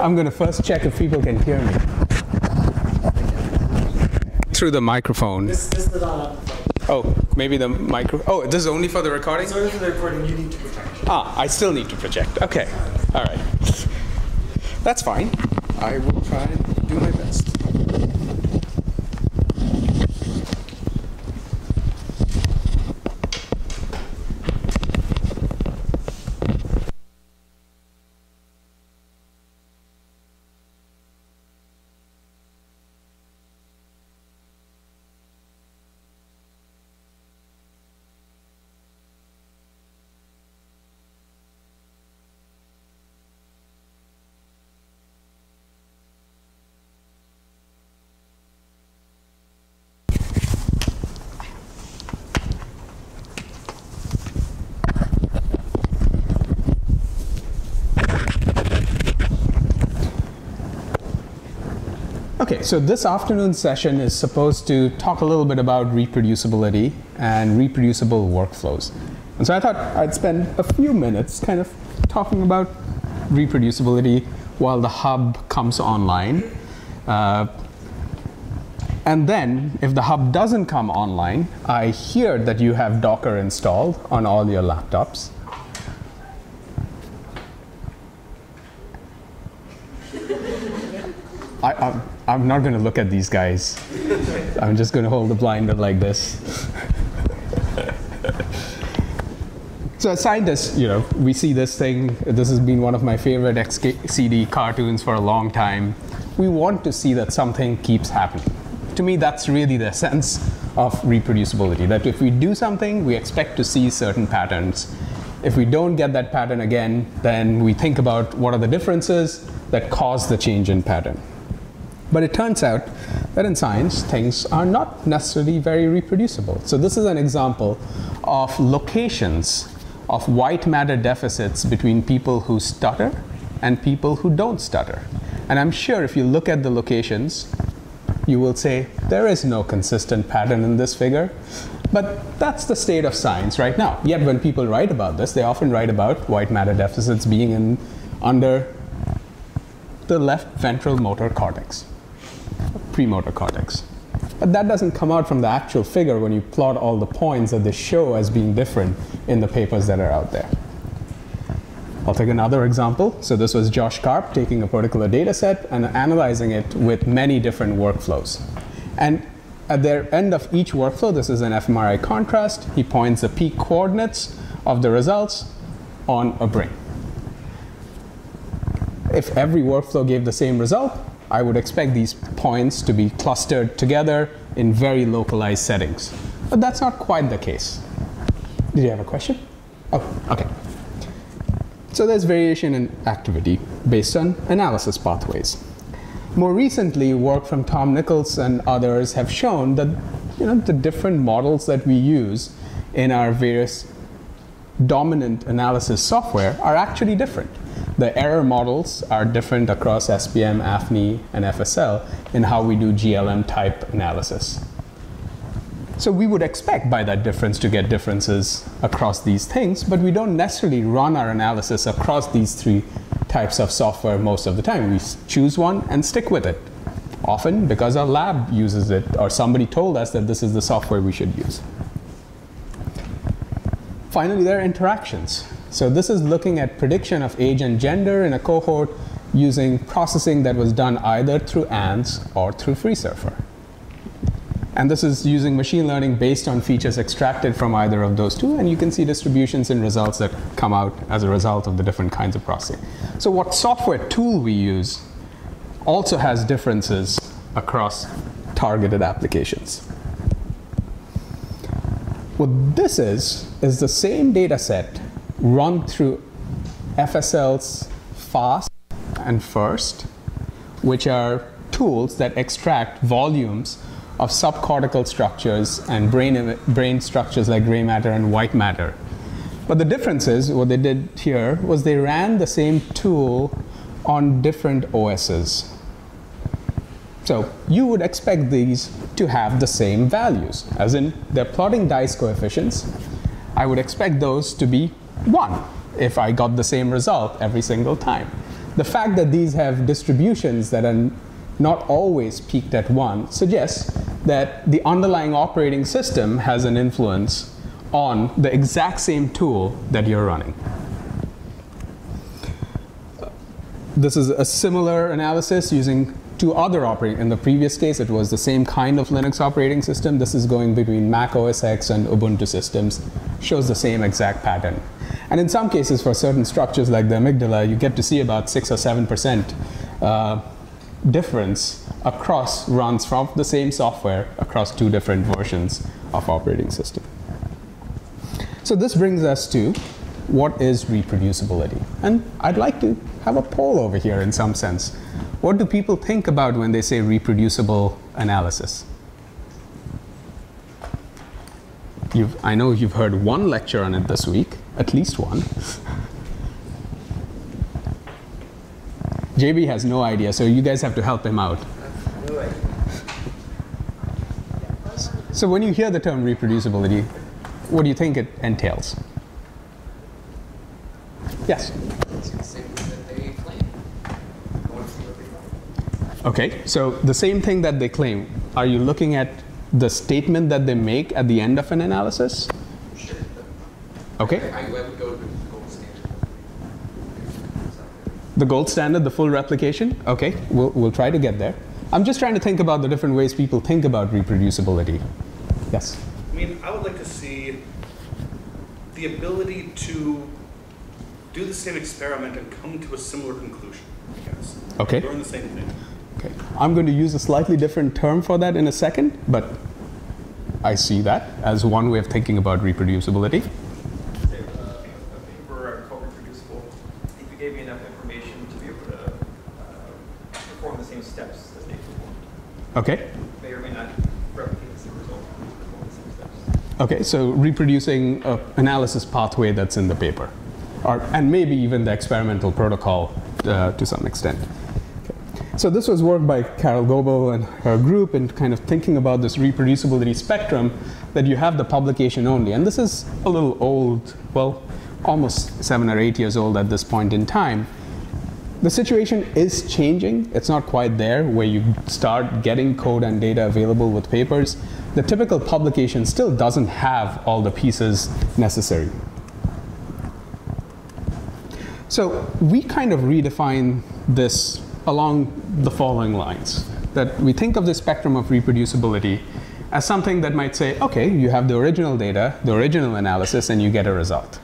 I'm going to first check if people can hear me. Through the microphone. This, this is not. Oh, maybe the micro. Oh, this is only for the recording? Sorry for the recording, you need to project. Ah, I still need to project. Okay. All right. That's fine. I will try and do my best. Okay, so this afternoon session is supposed to talk a little bit about reproducibility and reproducible workflows. And so I thought I'd spend a few minutes kind of talking about reproducibility while the hub comes online. Uh, and then, if the hub doesn't come online, I hear that you have Docker installed on all your laptops. I, I'm, I'm not going to look at these guys. I'm just going to hold the blinder like this. so as scientists, you know, we see this thing. This has been one of my favorite XKCD cartoons for a long time. We want to see that something keeps happening. To me, that's really the sense of reproducibility. That if we do something, we expect to see certain patterns. If we don't get that pattern again, then we think about what are the differences that cause the change in pattern. But it turns out that in science, things are not necessarily very reproducible. So this is an example of locations of white matter deficits between people who stutter and people who don't stutter. And I'm sure if you look at the locations, you will say there is no consistent pattern in this figure. But that's the state of science right now. Yet when people write about this, they often write about white matter deficits being in, under the left ventral motor cortex premotor cortex. But that doesn't come out from the actual figure when you plot all the points that they show as being different in the papers that are out there. I'll take another example. So this was Josh Carp taking a particular data set and analyzing it with many different workflows. And at the end of each workflow, this is an fMRI contrast, he points the peak coordinates of the results on a brain. If every workflow gave the same result, I would expect these points to be clustered together in very localized settings. But that's not quite the case. Did you have a question? Oh, okay. So there's variation in activity based on analysis pathways. More recently, work from Tom Nichols and others have shown that you know, the different models that we use in our various dominant analysis software are actually different the error models are different across SPM, AFNI, and FSL in how we do GLM type analysis. So we would expect by that difference to get differences across these things, but we don't necessarily run our analysis across these three types of software most of the time. We choose one and stick with it, often because our lab uses it or somebody told us that this is the software we should use. Finally, there are interactions. So this is looking at prediction of age and gender in a cohort using processing that was done either through ANTs or through FreeSurfer. And this is using machine learning based on features extracted from either of those two, and you can see distributions in results that come out as a result of the different kinds of processing. So what software tool we use also has differences across targeted applications. What this is, is the same data set run through FSL's FAST and FIRST, which are tools that extract volumes of subcortical structures and brain, brain structures like gray matter and white matter. But the difference is, what they did here was they ran the same tool on different OSs. So you would expect these to have the same values, as in they're plotting dice coefficients. I would expect those to be 1 if I got the same result every single time. the fact that these have distributions that are not always peaked at 1 suggests that the underlying operating system has an influence on the exact same tool that you're running. This is a similar analysis using two other operating. In the previous case, it was the same kind of Linux operating system. This is going between Mac OS X and Ubuntu systems. Shows the same exact pattern. And in some cases, for certain structures like the amygdala, you get to see about six or seven percent uh, difference across runs from the same software across two different versions of operating system. So this brings us to what is reproducibility? And I'd like to have a poll over here in some sense. What do people think about when they say reproducible analysis? You've, I know you've heard one lecture on it this week, at least one. JB has no idea, so you guys have to help him out. So when you hear the term reproducibility, what do you think it entails? Yes? Okay, so the same thing that they claim, are you looking at the statement that they make at the end of an analysis? Sure. Okay. I would go to the gold standard. The gold standard, the full replication? Okay, we'll, we'll try to get there. I'm just trying to think about the different ways people think about reproducibility. Yes? I mean, I would like to see the ability to do the same experiment and come to a similar conclusion, I guess. Okay. Learn the same thing. Okay. I'm going to use a slightly different term for that in a second, but I see that as one way of thinking about reproducibility. say, uh, a paper code reproducible, if you gave me enough information to be able to uh, perform the same steps that they performed. Okay. May or may not replicate the same result, the same steps. Okay, so reproducing an analysis pathway that's in the paper, or, and maybe even the experimental protocol uh, to some extent. Okay. So this was work by Carol Goble and her group in kind of thinking about this reproducibility spectrum that you have the publication only. And this is a little old, well, almost seven or eight years old at this point in time. The situation is changing. It's not quite there where you start getting code and data available with papers. The typical publication still doesn't have all the pieces necessary. So we kind of redefine this along the following lines that we think of the spectrum of reproducibility as something that might say, okay, you have the original data, the original analysis, and you get a result.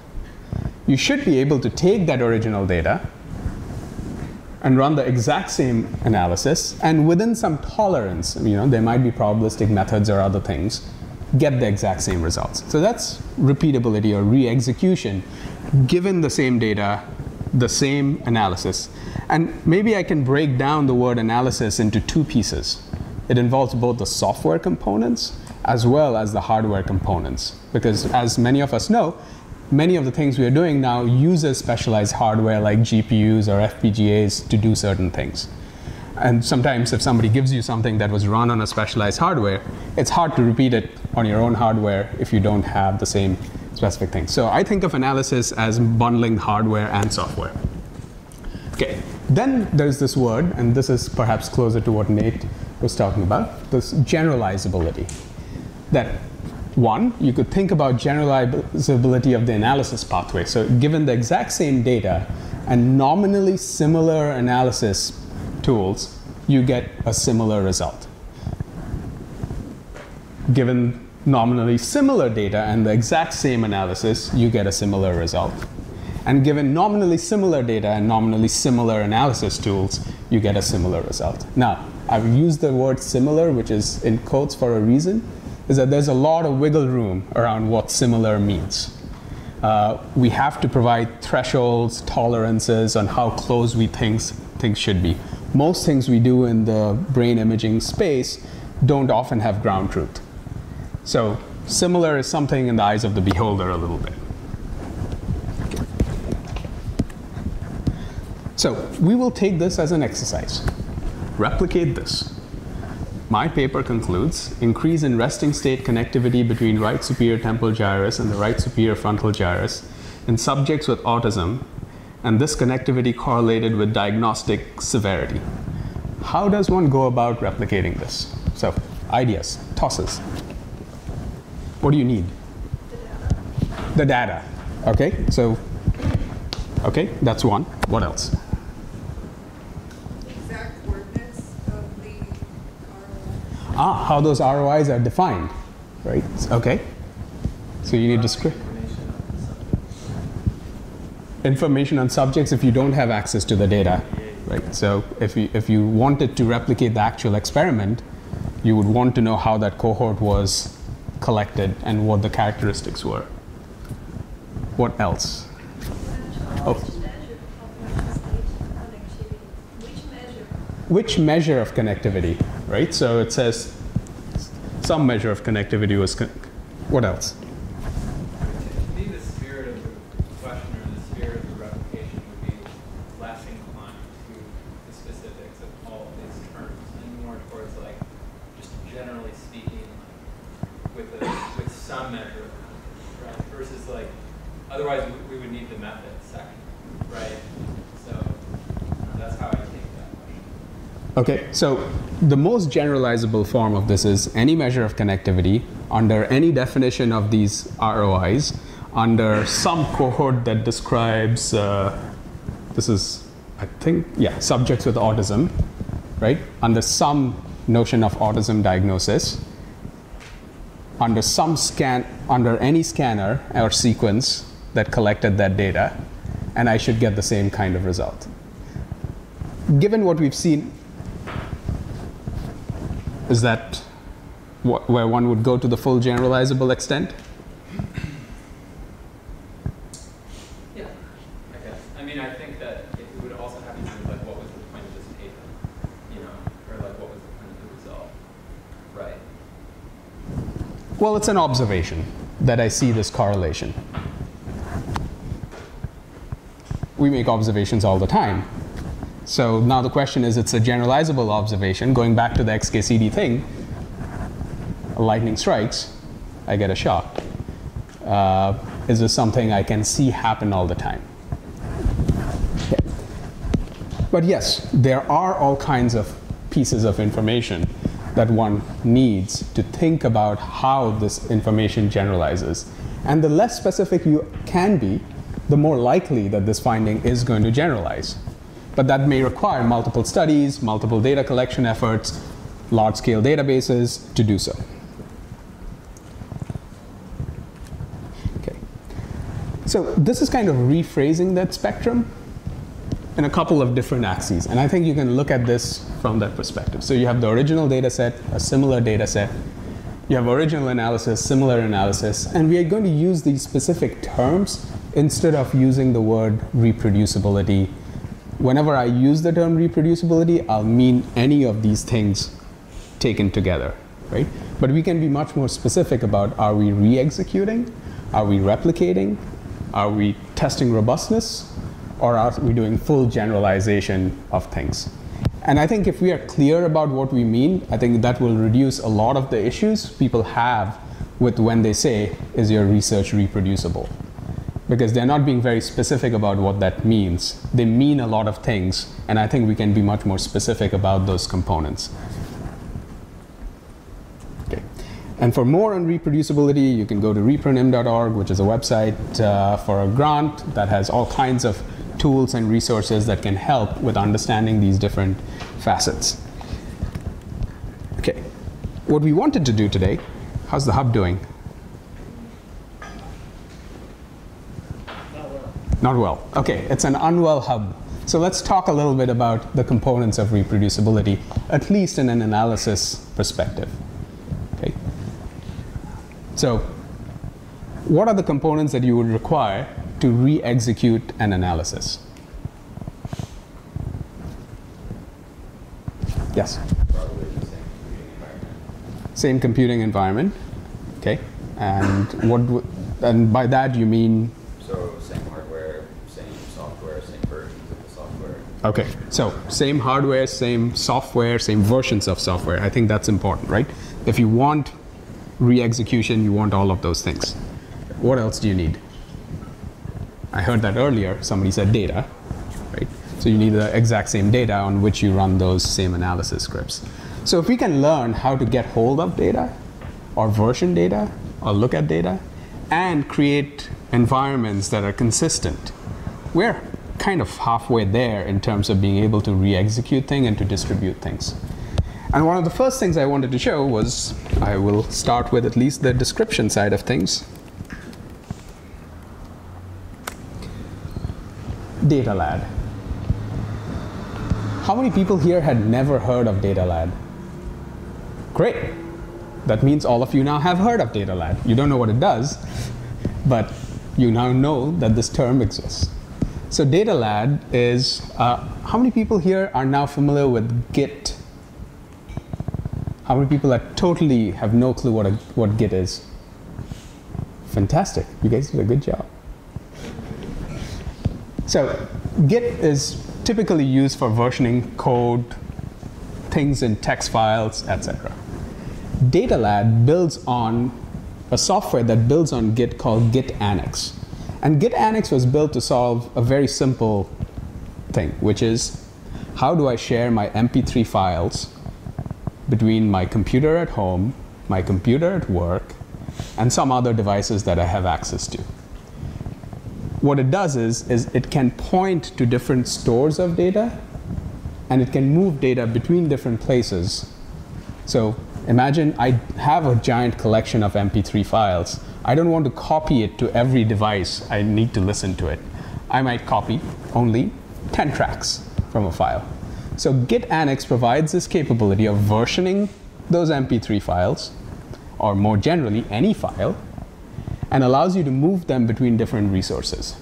You should be able to take that original data and run the exact same analysis and within some tolerance, you know, there might be probabilistic methods or other things, get the exact same results. So that's repeatability or re-execution given the same data, the same analysis. And maybe I can break down the word analysis into two pieces. It involves both the software components as well as the hardware components. Because as many of us know, many of the things we are doing now uses specialized hardware like GPUs or FPGAs to do certain things. And sometimes if somebody gives you something that was run on a specialized hardware, it's hard to repeat it on your own hardware if you don't have the same specific thing. So I think of analysis as bundling hardware and software. Okay, then there's this word, and this is perhaps closer to what Nate was talking about, this generalizability. That one, you could think about generalizability of the analysis pathway. So given the exact same data and nominally similar analysis tools, you get a similar result. Given nominally similar data and the exact same analysis, you get a similar result. And given nominally similar data and nominally similar analysis tools, you get a similar result. Now, I've used the word similar, which is in quotes for a reason, is that there's a lot of wiggle room around what similar means. Uh, we have to provide thresholds, tolerances on how close we think things should be. Most things we do in the brain imaging space don't often have ground truth. So similar is something in the eyes of the beholder a little bit. So we will take this as an exercise. Replicate this. My paper concludes increase in resting state connectivity between right superior temporal gyrus and the right superior frontal gyrus in subjects with autism and this connectivity correlated with diagnostic severity. How does one go about replicating this? So, ideas, tosses. What do you need? The data. Okay, so, okay, that's one. What else? exact coordinates of the ROI. Ah, how those ROIs are defined, right? Okay. So you need to information on subjects if you don't have access to the data, right? So if you if you wanted to replicate the actual experiment, you would want to know how that cohort was collected and what the characteristics were. What else? Oh. Which measure of connectivity, right? So it says some measure of connectivity was. Con- what else? To me, the spirit of the question or the spirit of the replication would be less inclined to the specifics of all of these terms and more towards like just generally speaking with a, with some measure of right versus like otherwise we, we would need the method section right so uh, that's how I take that question. Okay, so the most generalizable form of this is any measure of connectivity under any definition of these ROIs under some cohort that describes uh, this is I think yeah subjects with autism, right? Under some notion of autism diagnosis, under some scan under any scanner or sequence that collected that data, and I should get the same kind of result. Given what we've seen is that wh- where one would go to the full generalizable extent? Yeah, I guess. I mean, I think that it would also have to do with like what was the point of this paper, you know, or like what was the point of the result, right? Well, it's an observation that I see this correlation. We make observations all the time. So now the question is it's a generalizable observation. Going back to the XKCD thing, lightning strikes, I get a shock. Uh, is this something I can see happen all the time? Okay. But yes, there are all kinds of pieces of information that one needs to think about how this information generalizes. And the less specific you can be, the more likely that this finding is going to generalize. But that may require multiple studies, multiple data collection efforts, large scale databases to do so. Okay. So this is kind of rephrasing that spectrum in a couple of different axes. And I think you can look at this from that perspective. So you have the original data set, a similar data set. You have original analysis, similar analysis. And we are going to use these specific terms instead of using the word reproducibility. Whenever I use the term reproducibility, I'll mean any of these things taken together, right? But we can be much more specific about are we re executing? Are we replicating? Are we testing robustness? Or are we doing full generalization of things? And I think if we are clear about what we mean, I think that will reduce a lot of the issues people have with when they say, is your research reproducible? Because they're not being very specific about what that means. They mean a lot of things, and I think we can be much more specific about those components. Okay. And for more on reproducibility, you can go to repronim.org, which is a website uh, for a grant that has all kinds of tools and resources that can help with understanding these different facets. Okay, what we wanted to do today, how's the hub doing? Not well. Okay, it's an unwell hub. So let's talk a little bit about the components of reproducibility, at least in an analysis perspective. Okay. So, what are the components that you would require to re-execute an analysis? Yes. Same computing environment. Same computing environment. Okay. And what? W- and by that you mean So same hardware, same software, same versions of the software. Okay, so same hardware, same software, same versions of software. I think that's important, right? If you want re execution, you want all of those things. What else do you need? I heard that earlier. Somebody said data, right? So you need the exact same data on which you run those same analysis scripts. So if we can learn how to get hold of data, or version data, or look at data, and create environments that are consistent, we're kind of halfway there in terms of being able to re-execute things and to distribute things. And one of the first things I wanted to show was, I will start with at least the description side of things. DataLad. How many people here had never heard of DataLad? Great. That means all of you now have heard of DataLad. You don't know what it does, but you now know that this term exists. So Data DataLad is, uh, how many people here are now familiar with Git? How many people are totally have no clue what, a, what Git is? Fantastic. You guys did a good job. So Git is typically used for versioning code, things in text files, etc. Data DataLad builds on a software that builds on Git called Git Annex. And Git Annex was built to solve a very simple thing, which is how do I share my MP3 files between my computer at home, my computer at work, and some other devices that I have access to. What it does is, is it can point to different stores of data and it can move data between different places. So imagine I have a giant collection of MP3 files. I don't want to copy it to every device I need to listen to it. I might copy only 10 tracks from a file. So Git Annex provides this capability of versioning those MP3 files, or more generally, any file, and allows you to move them between different resources.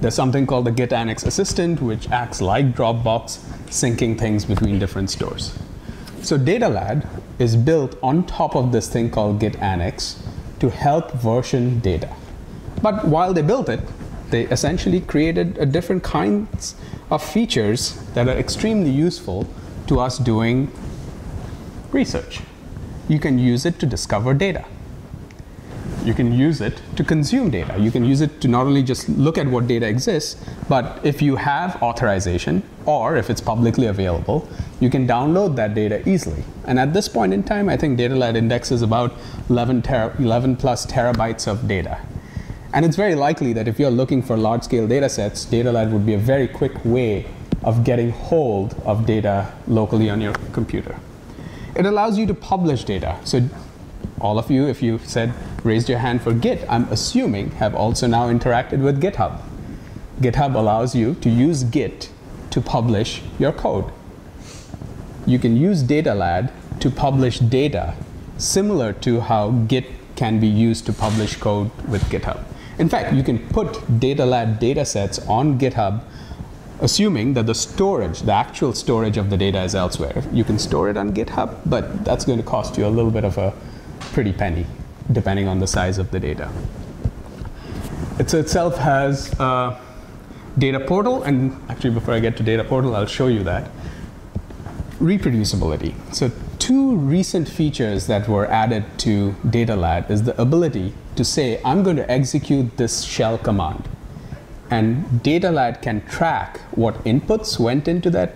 There's something called the Git Annex Assistant, which acts like Dropbox, syncing things between different stores. So DataLad is built on top of this thing called Git Annex to help version data. But while they built it, they essentially created a different kinds of features that are extremely useful to us doing research. You can use it to discover data. You can use it to consume data. You can use it to not only just look at what data exists, but if you have authorization or if it's publicly available, you can download that data easily. And at this point in time, I think DataLad indexes about 11, 11 plus terabytes of data. And it's very likely that if you're looking for large scale data sets, Data DataLad would be a very quick way of getting hold of data locally on your computer. It allows you to publish data. So all of you, if you said raised your hand for Git, I'm assuming have also now interacted with GitHub. GitHub allows you to use Git to publish your code. You can use DataLad to publish data similar to how Git can be used to publish code with GitHub. In fact, you can put DataLad datasets on GitHub assuming that the storage, the actual storage of the data is elsewhere. You can store it on GitHub, but that's going to cost you a little bit of a pretty penny, depending on the size of the data. It itself has a data portal, and actually before I get to data portal, I'll show you that. Reproducibility. So two recent features that were added to DataLad is the ability to say, I'm going to execute this shell command. And DataLad can track what inputs went into that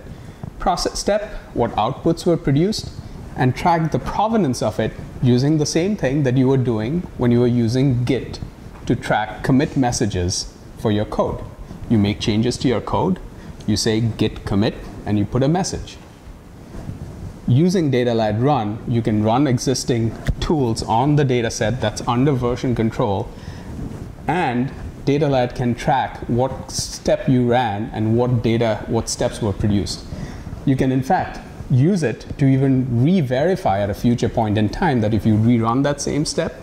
process step, what outputs were produced, and track the provenance of it using the same thing that you were doing when you were using Git to track commit messages for your code. You make changes to your code, you say git commit, and you put a message. Using DataLad run, you can run existing tools on the data set that's under version control, and DataLad can track what step you ran and what data, what steps were produced. You can, in fact, use it to even re-verify at a future point in time that if you rerun that same step,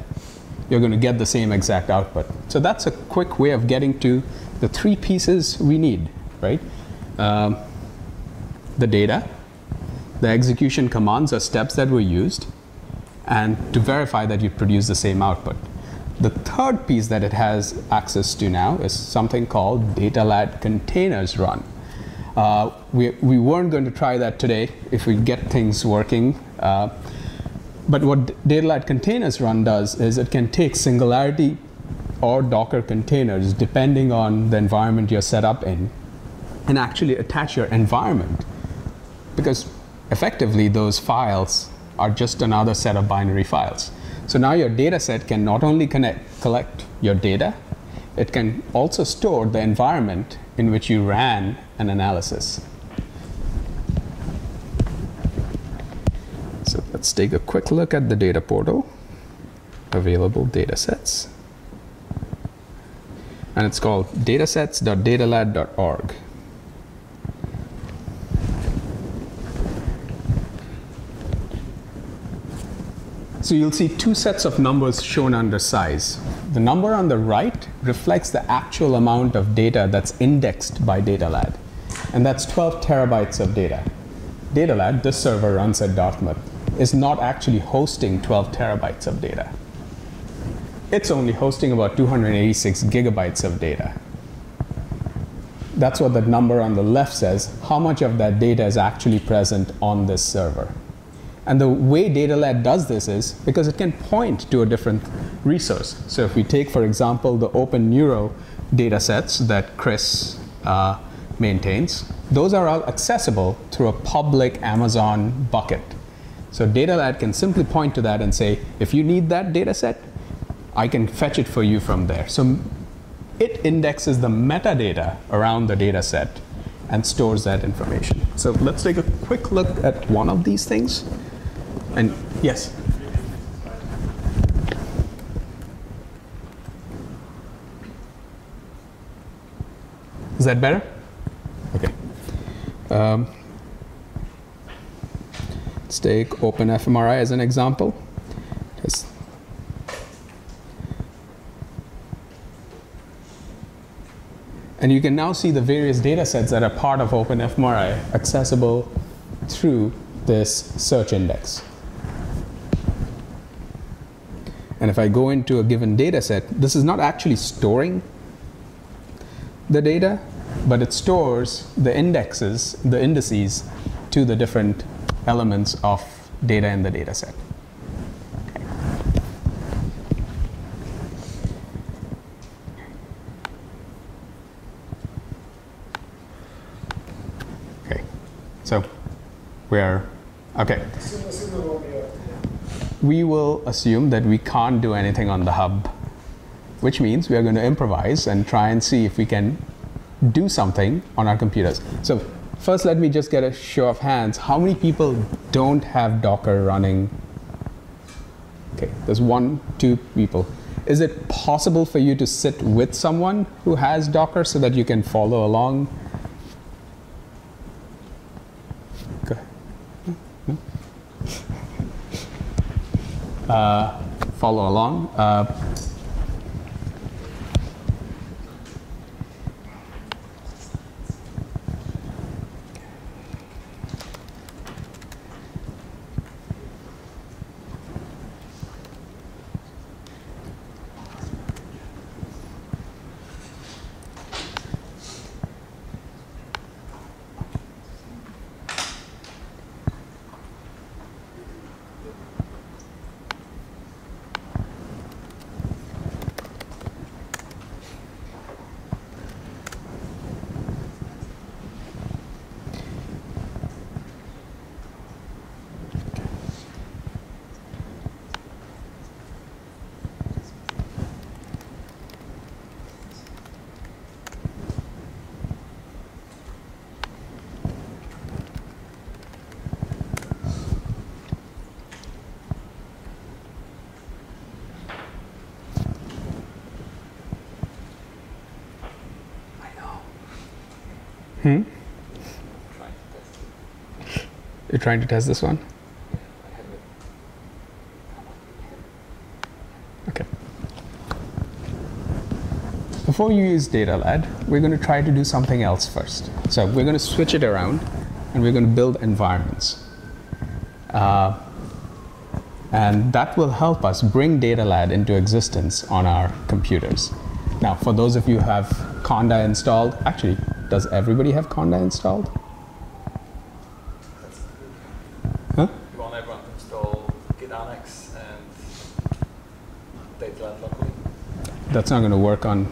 you're going to get the same exact output. So that's a quick way of getting to the three pieces we need, right? Um, the data, the execution commands or steps that were used, and to verify that you produce the same output. The third piece that it has access to now is something called DataLad containers run. Uh, we, we weren't going to try that today if we get things working. Uh, but what DataLad containers run does is it can take Singularity or Docker containers, depending on the environment you're set up in, and actually attach your environment. Because effectively, those files are just another set of binary files. So now your data set can not only connect, collect your data, it can also store the environment in which you ran an analysis. So let's take a quick look at the data portal, available data sets. And it's called datasets.datalad.org. So you'll see two sets of numbers shown under size. The number on the right reflects the actual amount of data that's indexed by Datalad, and that's 12 terabytes of data. Datalad, this server runs at Dartmouth, is not actually hosting 12 terabytes of data. It's only hosting about 286 gigabytes of data. That's what the number on the left says, how much of that data is actually present on this server. And the way DataLad does this is because it can point to a different resource. So if we take, for example, the Open Neuro data sets that Chris uh, maintains, those are all accessible through a public Amazon bucket. So DataLad can simply point to that and say, if you need that data set, I can fetch it for you from there. So it indexes the metadata around the data set and stores that information. So let's take a quick look at one of these things. And yes? Is that better? Okay. Um, let's take OpenFMRI as an example. Just and you can now see the various data sets that are part of OpenFMRI accessible through this search index. And if I go into a given data set, this is not actually storing the data, but it stores the indexes, the indices to the different elements of data in the data set. Okay, okay, so we're okay. We will assume that we can't do anything on the hub, which means we are going to improvise and try and see if we can do something on our computers. So first, let me just get a show of hands. How many people don't have Docker running? Okay, there's one, two people. Is it possible for you to sit with someone who has Docker so that you can follow along? Go ahead. Uh, Uh, follow along. Uh, Hmm? You're trying to test this one? Okay. Before you use data DataLad, we're going to try to do something else first. So we're going to switch it around and we're going to build environments. Uh, and that will help us bring DataLad into existence on our computers. Now, for those of you who have Conda installed, actually, does everybody have Conda installed? Huh? You want everyone to install Git Annex and DataLad locally? That's not going to work on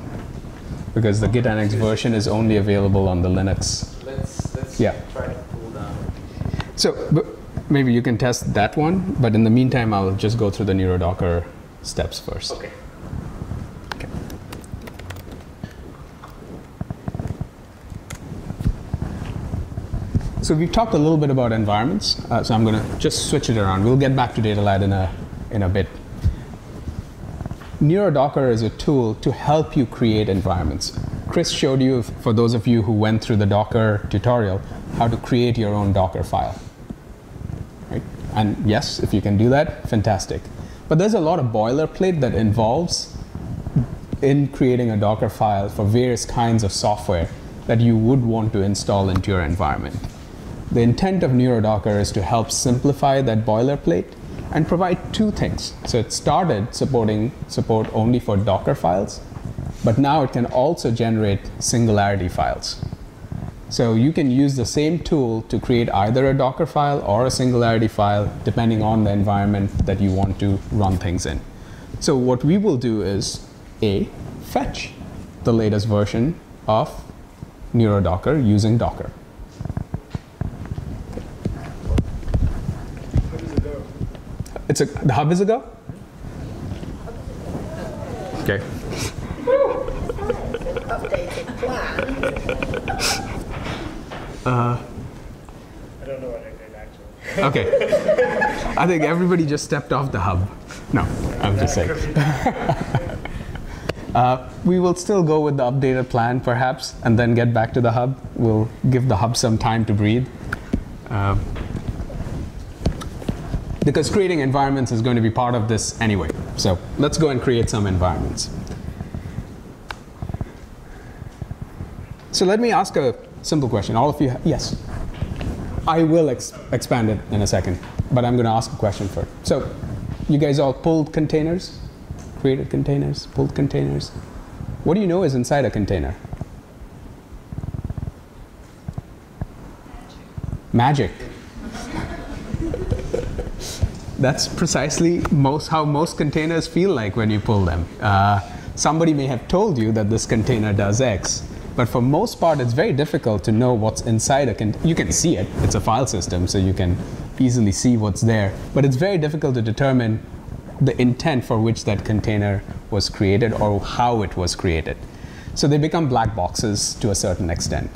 because the git annex version is only available on the Linux. Let's, let's Yeah. try to pull down. So maybe you can test that one, but in the meantime, I'll just go through the NeuroDocker steps first. Okay. So we've talked a little bit about environments, uh, so I'm going to just switch it around. We'll get back to DataLad in a, in a bit. NeuroDocker is a tool to help you create environments. Chris showed you, for those of you who went through the Docker tutorial, how to create your own Docker file. Right? And yes, if you can do that, fantastic. But there's a lot of boilerplate that involves in creating a Docker file for various kinds of software that you would want to install into your environment. The intent of NeuroDocker is to help simplify that boilerplate and provide two things. So it started supporting support only for Docker files, but now it can also generate singularity files. So you can use the same tool to create either a Docker file or a singularity file depending on the environment that you want to run things in. So what we will do is A, fetch the latest version of NeuroDocker using Docker. It's a the hub is a go? Okay. updated plan. I don't know what I did actually. Okay. I think everybody just stepped off the hub. No, I'm just saying. Uh, we will still go with the updated plan, perhaps, and then get back to the hub. We'll give the hub some time to breathe. Uh, because creating environments is going to be part of this anyway. So let's go and create some environments. So let me ask a simple question. All of you, yes? I will ex- expand it in a second, but I'm going to ask a question first. So, you guys all pulled containers, created containers, pulled containers. What do you know is inside a container? Magic. That's precisely most how most containers feel like when you pull them. Uh, somebody may have told you that this container does X, but for most part, it's very difficult to know what's inside a. You can see it; it's a file system, so you can easily see what's there. But it's very difficult to determine the intent for which that container was created or how it was created. So they become black boxes to a certain extent.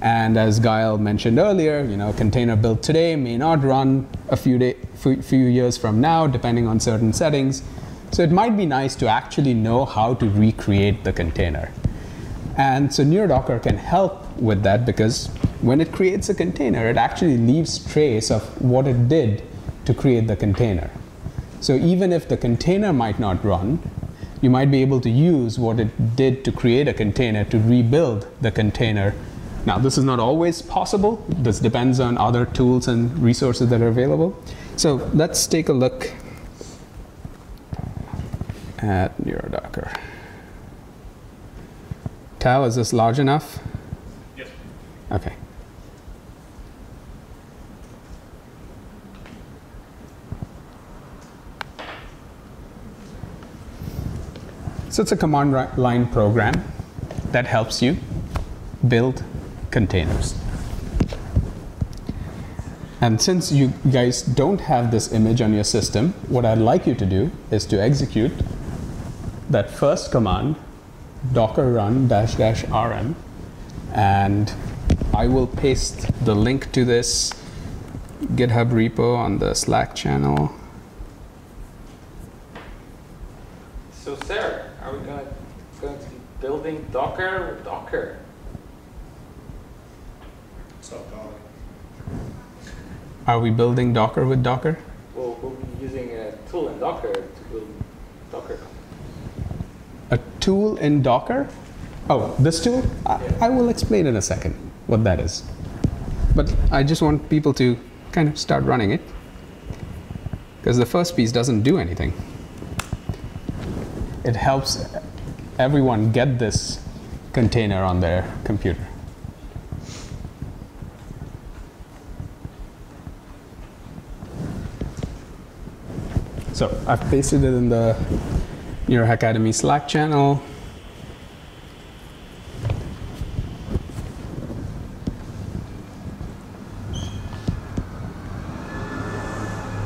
And as Gail mentioned earlier, you know, a container built today may not run a few, day, few, years from now, depending on certain settings. So it might be nice to actually know how to recreate the container. And so NeuroDocker can help with that because when it creates a container, it actually leaves trace of what it did to create the container. So even if the container might not run, you might be able to use what it did to create a container to rebuild the container. Now, this is not always possible. This depends on other tools and resources that are available. So let's take a look at NeuroDocker. Tal, is this large enough? Yes. Okay. So it's a command line program that helps you build containers. And since you guys don't have this image on your system, what I'd like you to do is to execute that first command, docker run dash dash rm, and I will paste the link to this GitHub repo on the Slack channel. So, sir, are we gonna, going to be building Docker with Docker? Stop calling. Are we building Docker with Docker? Well, we'll be using a tool in Docker to build Docker. A tool in Docker? Oh, this tool? I, I will explain in a second what that is. But I just want people to kind of start running it. Because the first piece doesn't do anything. It helps everyone get this container on their computer. So I've pasted it in the NeuroHackademy Slack channel.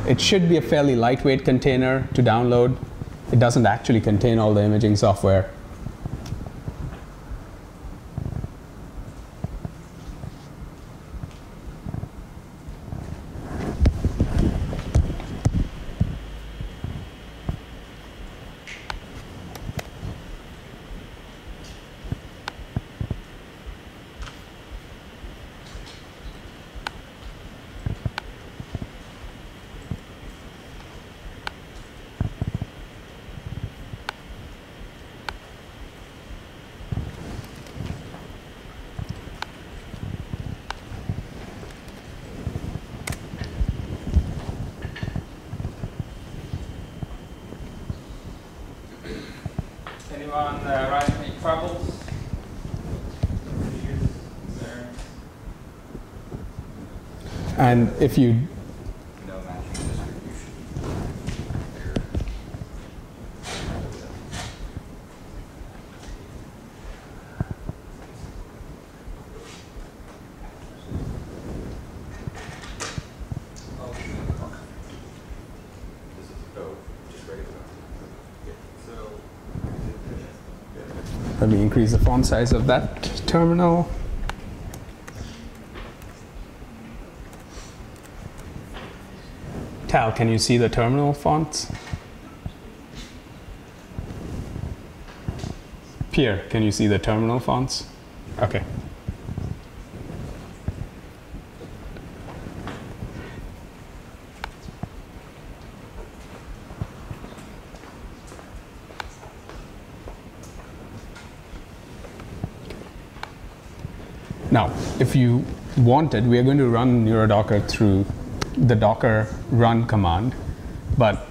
It should be a fairly lightweight container to download. It doesn't actually contain all the imaging software. Anyone uh, writing any troubles? Issues, concerns? And if you No matching distribution. This is the code, just ready to go. So. let me increase the font size of that terminal. Tal, can you see the terminal fonts? Pierre, can you see the terminal fonts? Okay. Now, if you wanted, we are going to run NeuroDocker through the docker run command, but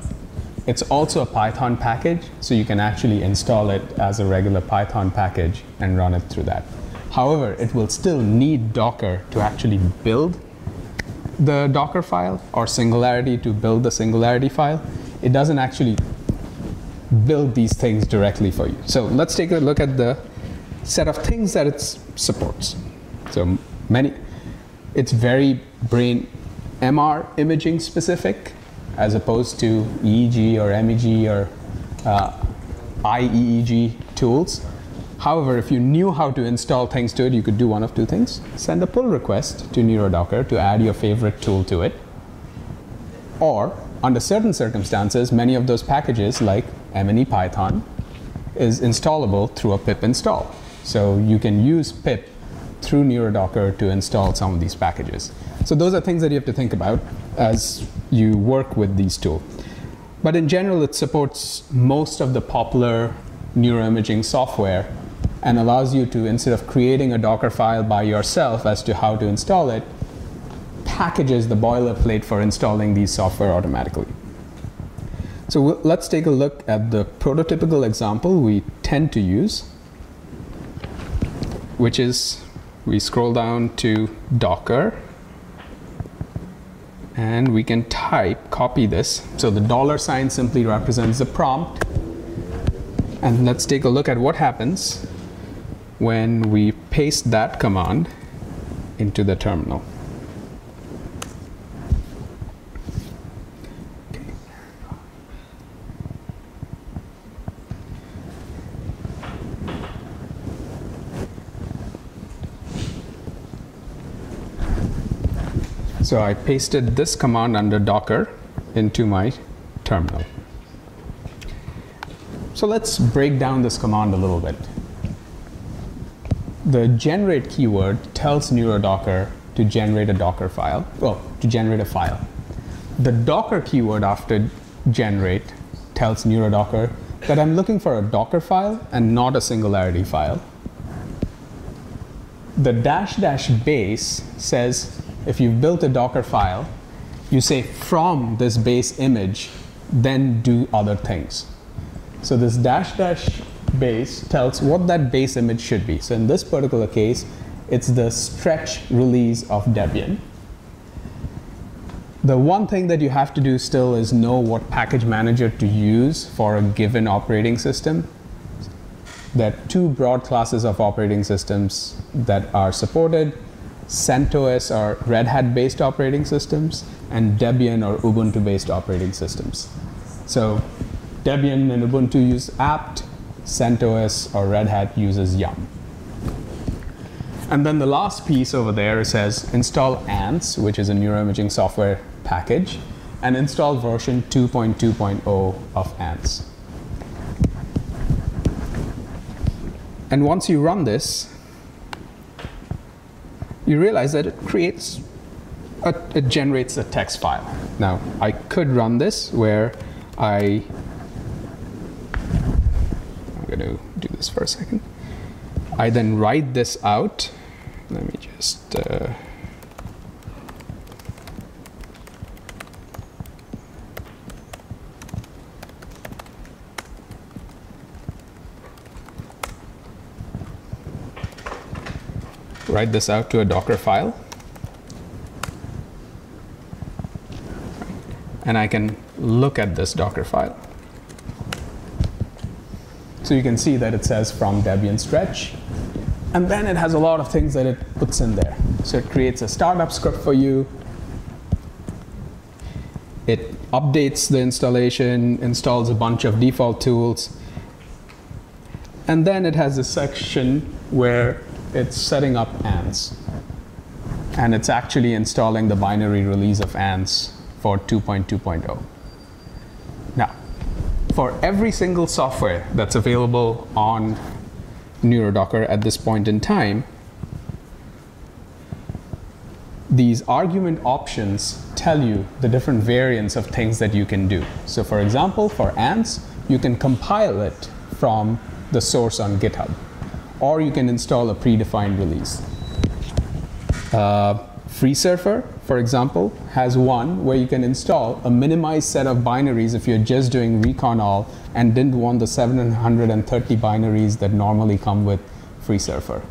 it's also a Python package, so you can actually install it as a regular Python package and run it through that. However, it will still need Docker to actually build the Docker file or Singularity to build the Singularity file. It doesn't actually build these things directly for you. So let's take a look at the set of things that it supports. So many, it's very brain MR imaging specific as opposed to EEG or MEG or uh, IEEG tools. However, if you knew how to install things to it, you could do one of two things. Send a pull request to NeuroDocker to add your favorite tool to it. Or, under certain circumstances, many of those packages, like MNE Python, is installable through a pip install. So you can use pip through NeuroDocker to install some of these packages. So those are things that you have to think about as you work with these tools. But in general, it supports most of the popular neuroimaging software and allows you to, instead of creating a Docker file by yourself as to how to install it, packages the boilerplate for installing these software automatically. So we'll- let's take a look at the prototypical example we tend to use, which is we scroll down to Docker and we can type, copy this. So the dollar sign simply represents the prompt. And let's take a look at what happens when we paste that command into the terminal. So I pasted this command under Docker into my terminal. So let's break down this command a little bit. The generate keyword tells NeuroDocker to generate a Docker file, well, to generate a file. The Docker keyword after generate tells NeuroDocker that I'm looking for a Docker file and not a Singularity file. The dash dash base says if you've built a Docker file, you say from this base image, then do other things. So this dash dash base tells what that base image should be. So in this particular case, it's the stretch release of Debian. The one thing that you have to do still is know what package manager to use for a given operating system. There are two broad classes of operating systems that are supported CentOS or Red Hat based operating systems, and Debian or Ubuntu based operating systems. So, Debian and Ubuntu use apt, CentOS or Red Hat uses Yum. And then the last piece over there says install ANTs, which is a neuroimaging software package, and install version 2.2.0 of ANTs. And once you run this, you realize that it creates, a, it generates a text file. Now, I could run this where I, I'm going to do this for a second. I then write this out. Let me just. Uh, write this out to a Docker file. And I can look at this Docker file. So you can see that it says from Debian stretch. And then it has a lot of things that it puts in there. So it creates a startup script for you. It updates the installation, installs a bunch of default tools. And then it has a section where it's setting up ANTs. And it's actually installing the binary release of ANTs for 2.2.0. Now, for every single software that's available on NeuroDocker at this point in time, these argument options tell you the different variants of things that you can do. So for example, for ANTS, you can compile it from the source on GitHub, or you can install a predefined release. Uh, FreeSurfer, for example, has one where you can install a minimized set of binaries if you're just doing recon all and didn't want the 730 binaries that normally come with FreeSurfer.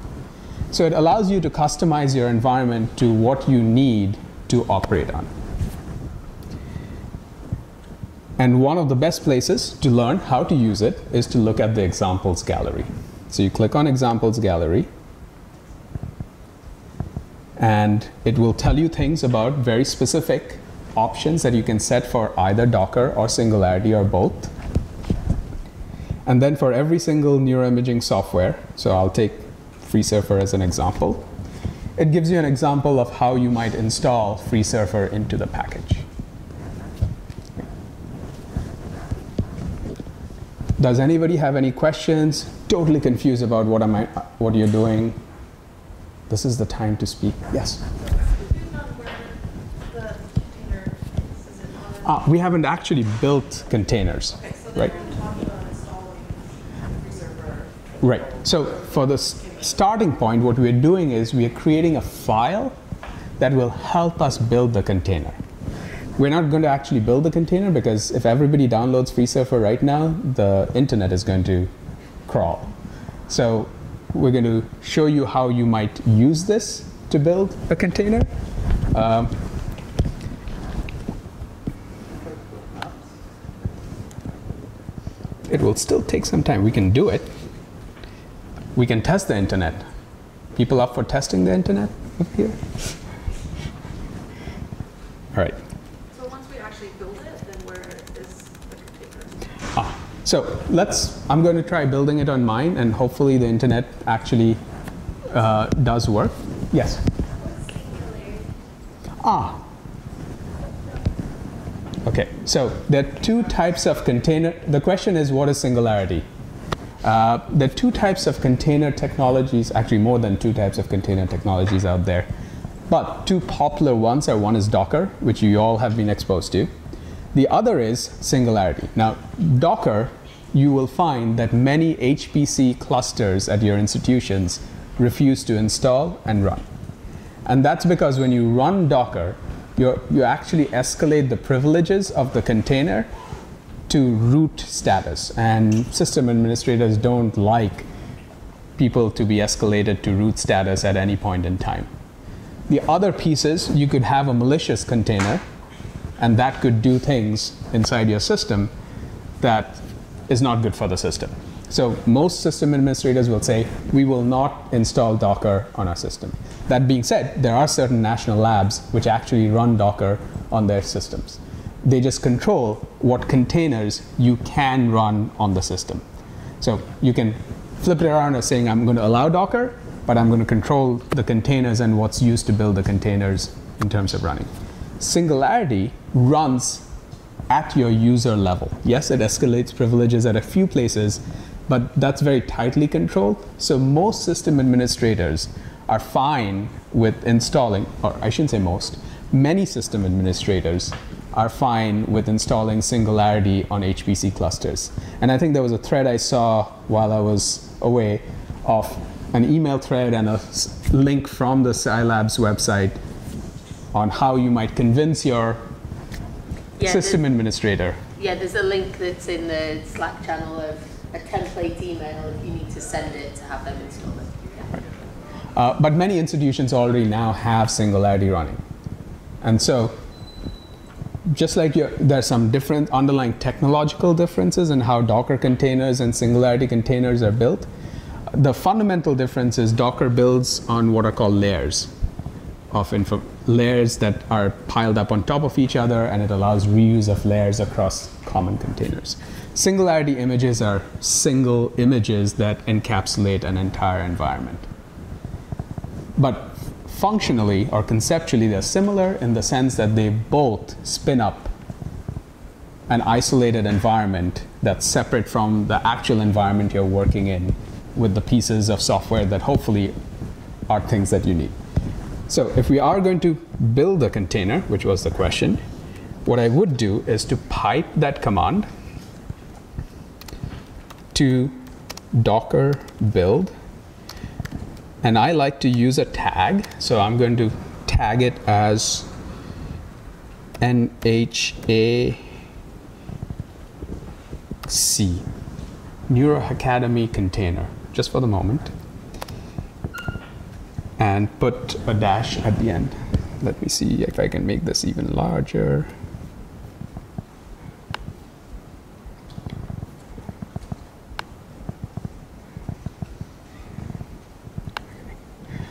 So it allows you to customize your environment to what you need to operate on. And one of the best places to learn how to use it is to look at the examples gallery. So you click on examples gallery and it will tell you things about very specific options that you can set for either Docker or Singularity or both. And then for every single neuroimaging software, so I'll take FreeSurfer as an example, it gives you an example of how you might install FreeSurfer into the package. Does anybody have any questions? Totally confused about what am I, what you're doing? This is the time to speak. Yes. Ah, we haven't actually built containers, Okay, so right? then we're talking about installing FreeSurfer. Right. So for the s- starting point, what we're doing is we are creating a file that will help us build the container. We're not going to actually build the container because if everybody downloads FreeSurfer right now, the internet is going to crawl. So we're going to show you how you might use this to build a container. Um, it will still take some time. We can do it. We can test the internet. People up for testing the internet up here? All right. So once we actually build it, then where is the container? Ah, so let's, I'm going to try building it on mine and hopefully the internet actually uh, does work. Yes? Ah. Okay, so there are two types of container. The question is, what is singularity? Uh, there are two types of container technologies, actually more than two types of container technologies out there. But two popular ones are one is Docker, which you all have been exposed to. The other is Singularity. Now, Docker, you will find that many HPC clusters at your institutions refuse to install and run. And that's because when you run Docker, you you actually escalate the privileges of the container to root status. And system administrators don't like people to be escalated to root status at any point in time. The other piece is you could have a malicious container and that could do things inside your system that is not good for the system. So most system administrators will say, we will not install Docker on our system. That being said, there are certain national labs which actually run Docker on their systems. They just control what containers you can run on the system. So you can flip it around as saying, I'm going to allow Docker, but I'm going to control the containers and what's used to build the containers in terms of running. Singularity runs at your user level. Yes, it escalates privileges at a few places, but that's very tightly controlled. So most system administrators are fine with installing, or I shouldn't say most, many system administrators are fine with installing Singularity on HPC clusters. And I think there was a thread I saw while I was away of an email thread and a link from the Sylabs' website on how you might convince your Yeah, system administrator. Yeah, there's a link that's in the Slack channel of a template email if you need to send it to have them install it. Yeah. Uh, but many institutions already now have Singularity running. And so, just like there's some different underlying technological differences in how Docker containers and Singularity containers are built, the fundamental difference is Docker builds on what are called layers of info, layers that are piled up on top of each other, and it allows reuse of layers across common containers. Singularity images are single images that encapsulate an entire environment. But functionally or conceptually, they're similar in the sense that they both spin up an isolated environment that's separate from the actual environment you're working in with the pieces of software that hopefully are things that you need. So if we are going to build a container, which was the question, what I would do is to pipe that command to docker build. And I like to use a tag, so I'm going to tag it as NHAC, NeuroHackademy container, just for the moment and put a dash at the end. Let me see if I can make this even larger.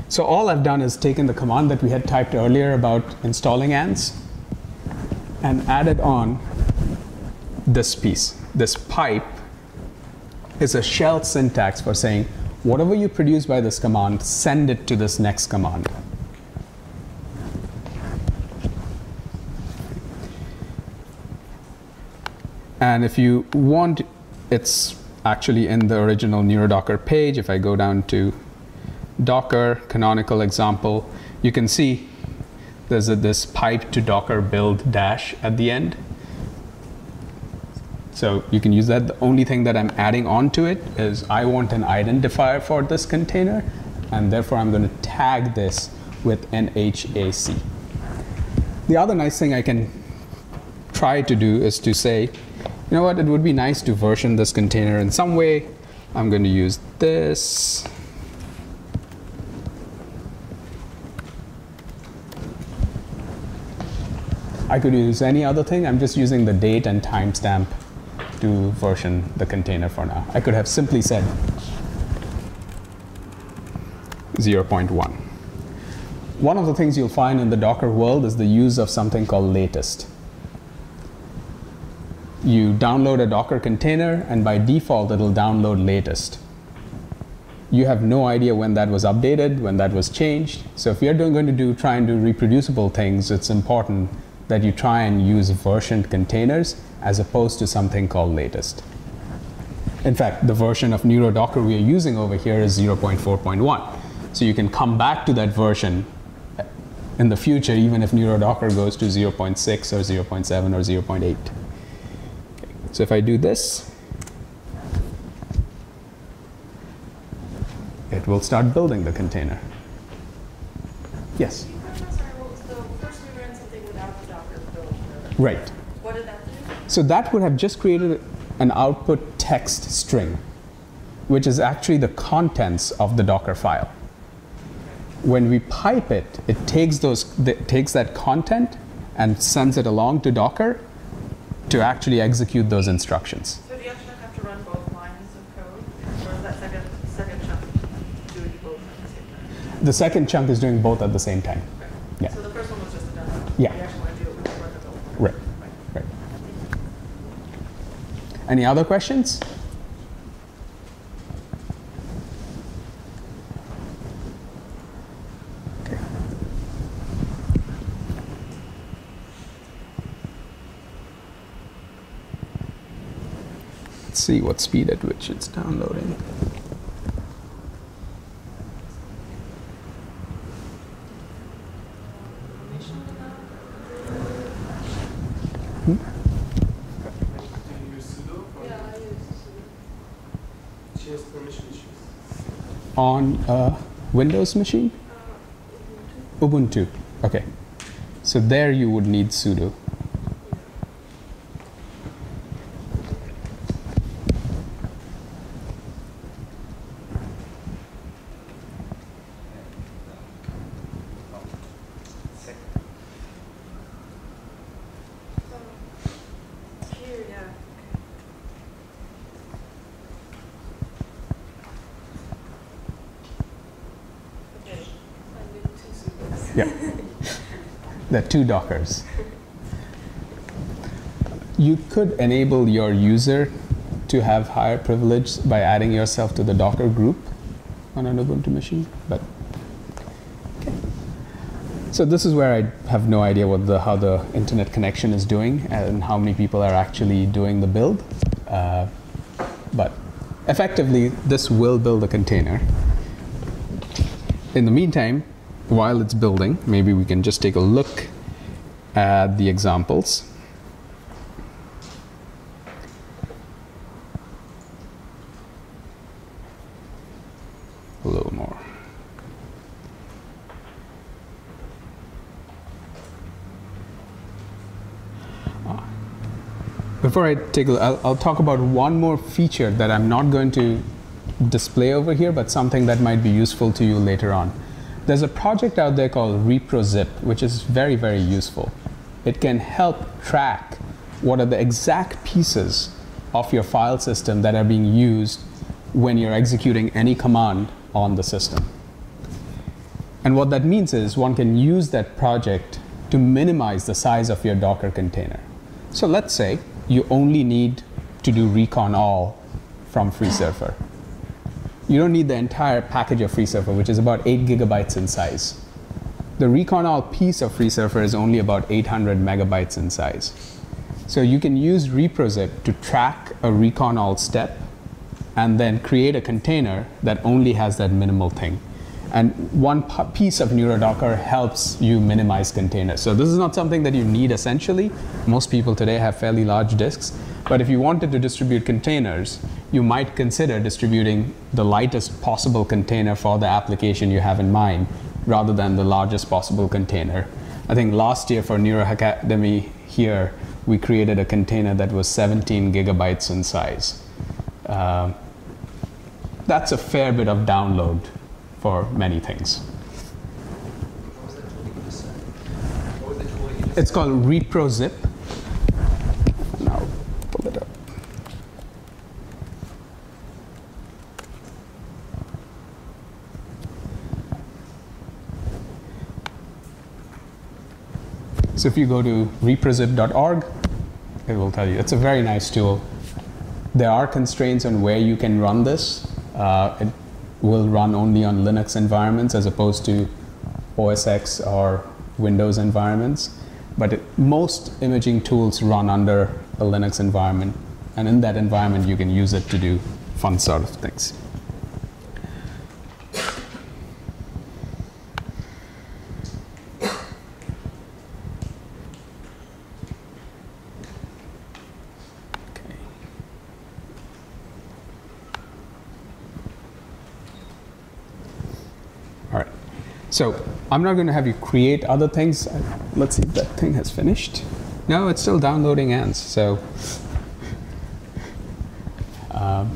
So all I've done is taken the command that we had typed earlier about installing ANTs and added on this piece. This pipe is a shell syntax for saying whatever you produce by this command, send it to this next command. And if you want, it's actually in the original NeuroDocker page. If I go down to Docker canonical example, you can see there's a, this pipe to Docker build dash at the end. So you can use that. The only thing that I'm adding onto it is I want an identifier for this container, and therefore I'm going to tag this with NHAC. The other nice thing I can try to do is to say, you know what, it would be nice to version this container in some way. I'm going to use this. I could use any other thing. I'm just using the date and timestamp to version the container for now. I could have simply said 0.1. One of the things you'll find in the Docker world is the use of something called latest. You download a Docker container, and by default, it'll download latest. You have no idea when that was updated, when that was changed. So if you're doing, going to do try and do reproducible things, it's important that you try and use versioned containers as opposed to something called latest. In fact, the version of NeuroDocker we are using over here is 0.4.1. So you can come back to that version in the future, even if NeuroDocker goes to 0.6 or 0.7 or 0.8. Okay. So if I do this, it will start building the container. Yes? I'm sorry, what was the, first we ran something without the Docker build. Right. What did that do? So that would have just created an output text string, which is actually the contents of the Docker file. When we pipe it, it takes those th- takes that content and sends it along to Docker to actually execute those instructions. So do you actually have to run both lines of code, or is that second, second chunk doing both at the same time? The second chunk is doing both at the same time. Okay. Any other questions? Okay. Let's see what speed at which it's downloading. On a Windows machine? Ubuntu. Okay. So there you would need sudo. Here, yeah. Okay. I did two sudos. Yeah. There are two Dockers. You could enable your user to have higher privilege by adding yourself to the Docker group on an Ubuntu machine, but. So this is where I have no idea what the how the internet connection is doing and how many people are actually doing the build. Uh, but effectively, this will build a container. In the meantime, while it's building, maybe we can just take a look at the examples. A little more. Ah. Before I take I'll, I'll talk about one more feature that I'm not going to display over here, but something that might be useful to you later on. There's a project out there called ReproZip, which is very, very useful. It can help track what are the exact pieces of your file system that are being used when you're executing any command on the system. And what that means is one can use that project to minimize the size of your Docker container. So let's say you only need to do recon all from FreeSurfer. You don't need the entire package of FreeSurfer, which is about 8 gigabytes in size. The recon all piece of FreeSurfer is only about 800 megabytes in size. So you can use ReproZip to track a recon all step and then create a container that only has that minimal thing. And one piece of NeuroDocker helps you minimize containers. So this is not something that you need essentially. Most people today have fairly large disks. But if you wanted to distribute containers, you might consider distributing the lightest possible container for the application you have in mind rather than the largest possible container. I think last year for NeuroHackademy here, we created a container that was 17 gigabytes in size. Uh, that's a fair bit of download for many things. What was the tool you just said? What was the tool you just It's called ReproZip. And I'll pull it up. So if you go to reprozip.org, it will tell you. It's a very nice tool. There are constraints on where you can run this. Uh, it will run only on Linux environments as opposed to OS X or Windows environments. But it, most imaging tools run under a Linux environment. And in that environment, you can use it to do fun sort of things. So I'm not going to have you create other things. Let's see if that thing has finished. No, it's still downloading ANTs. So um,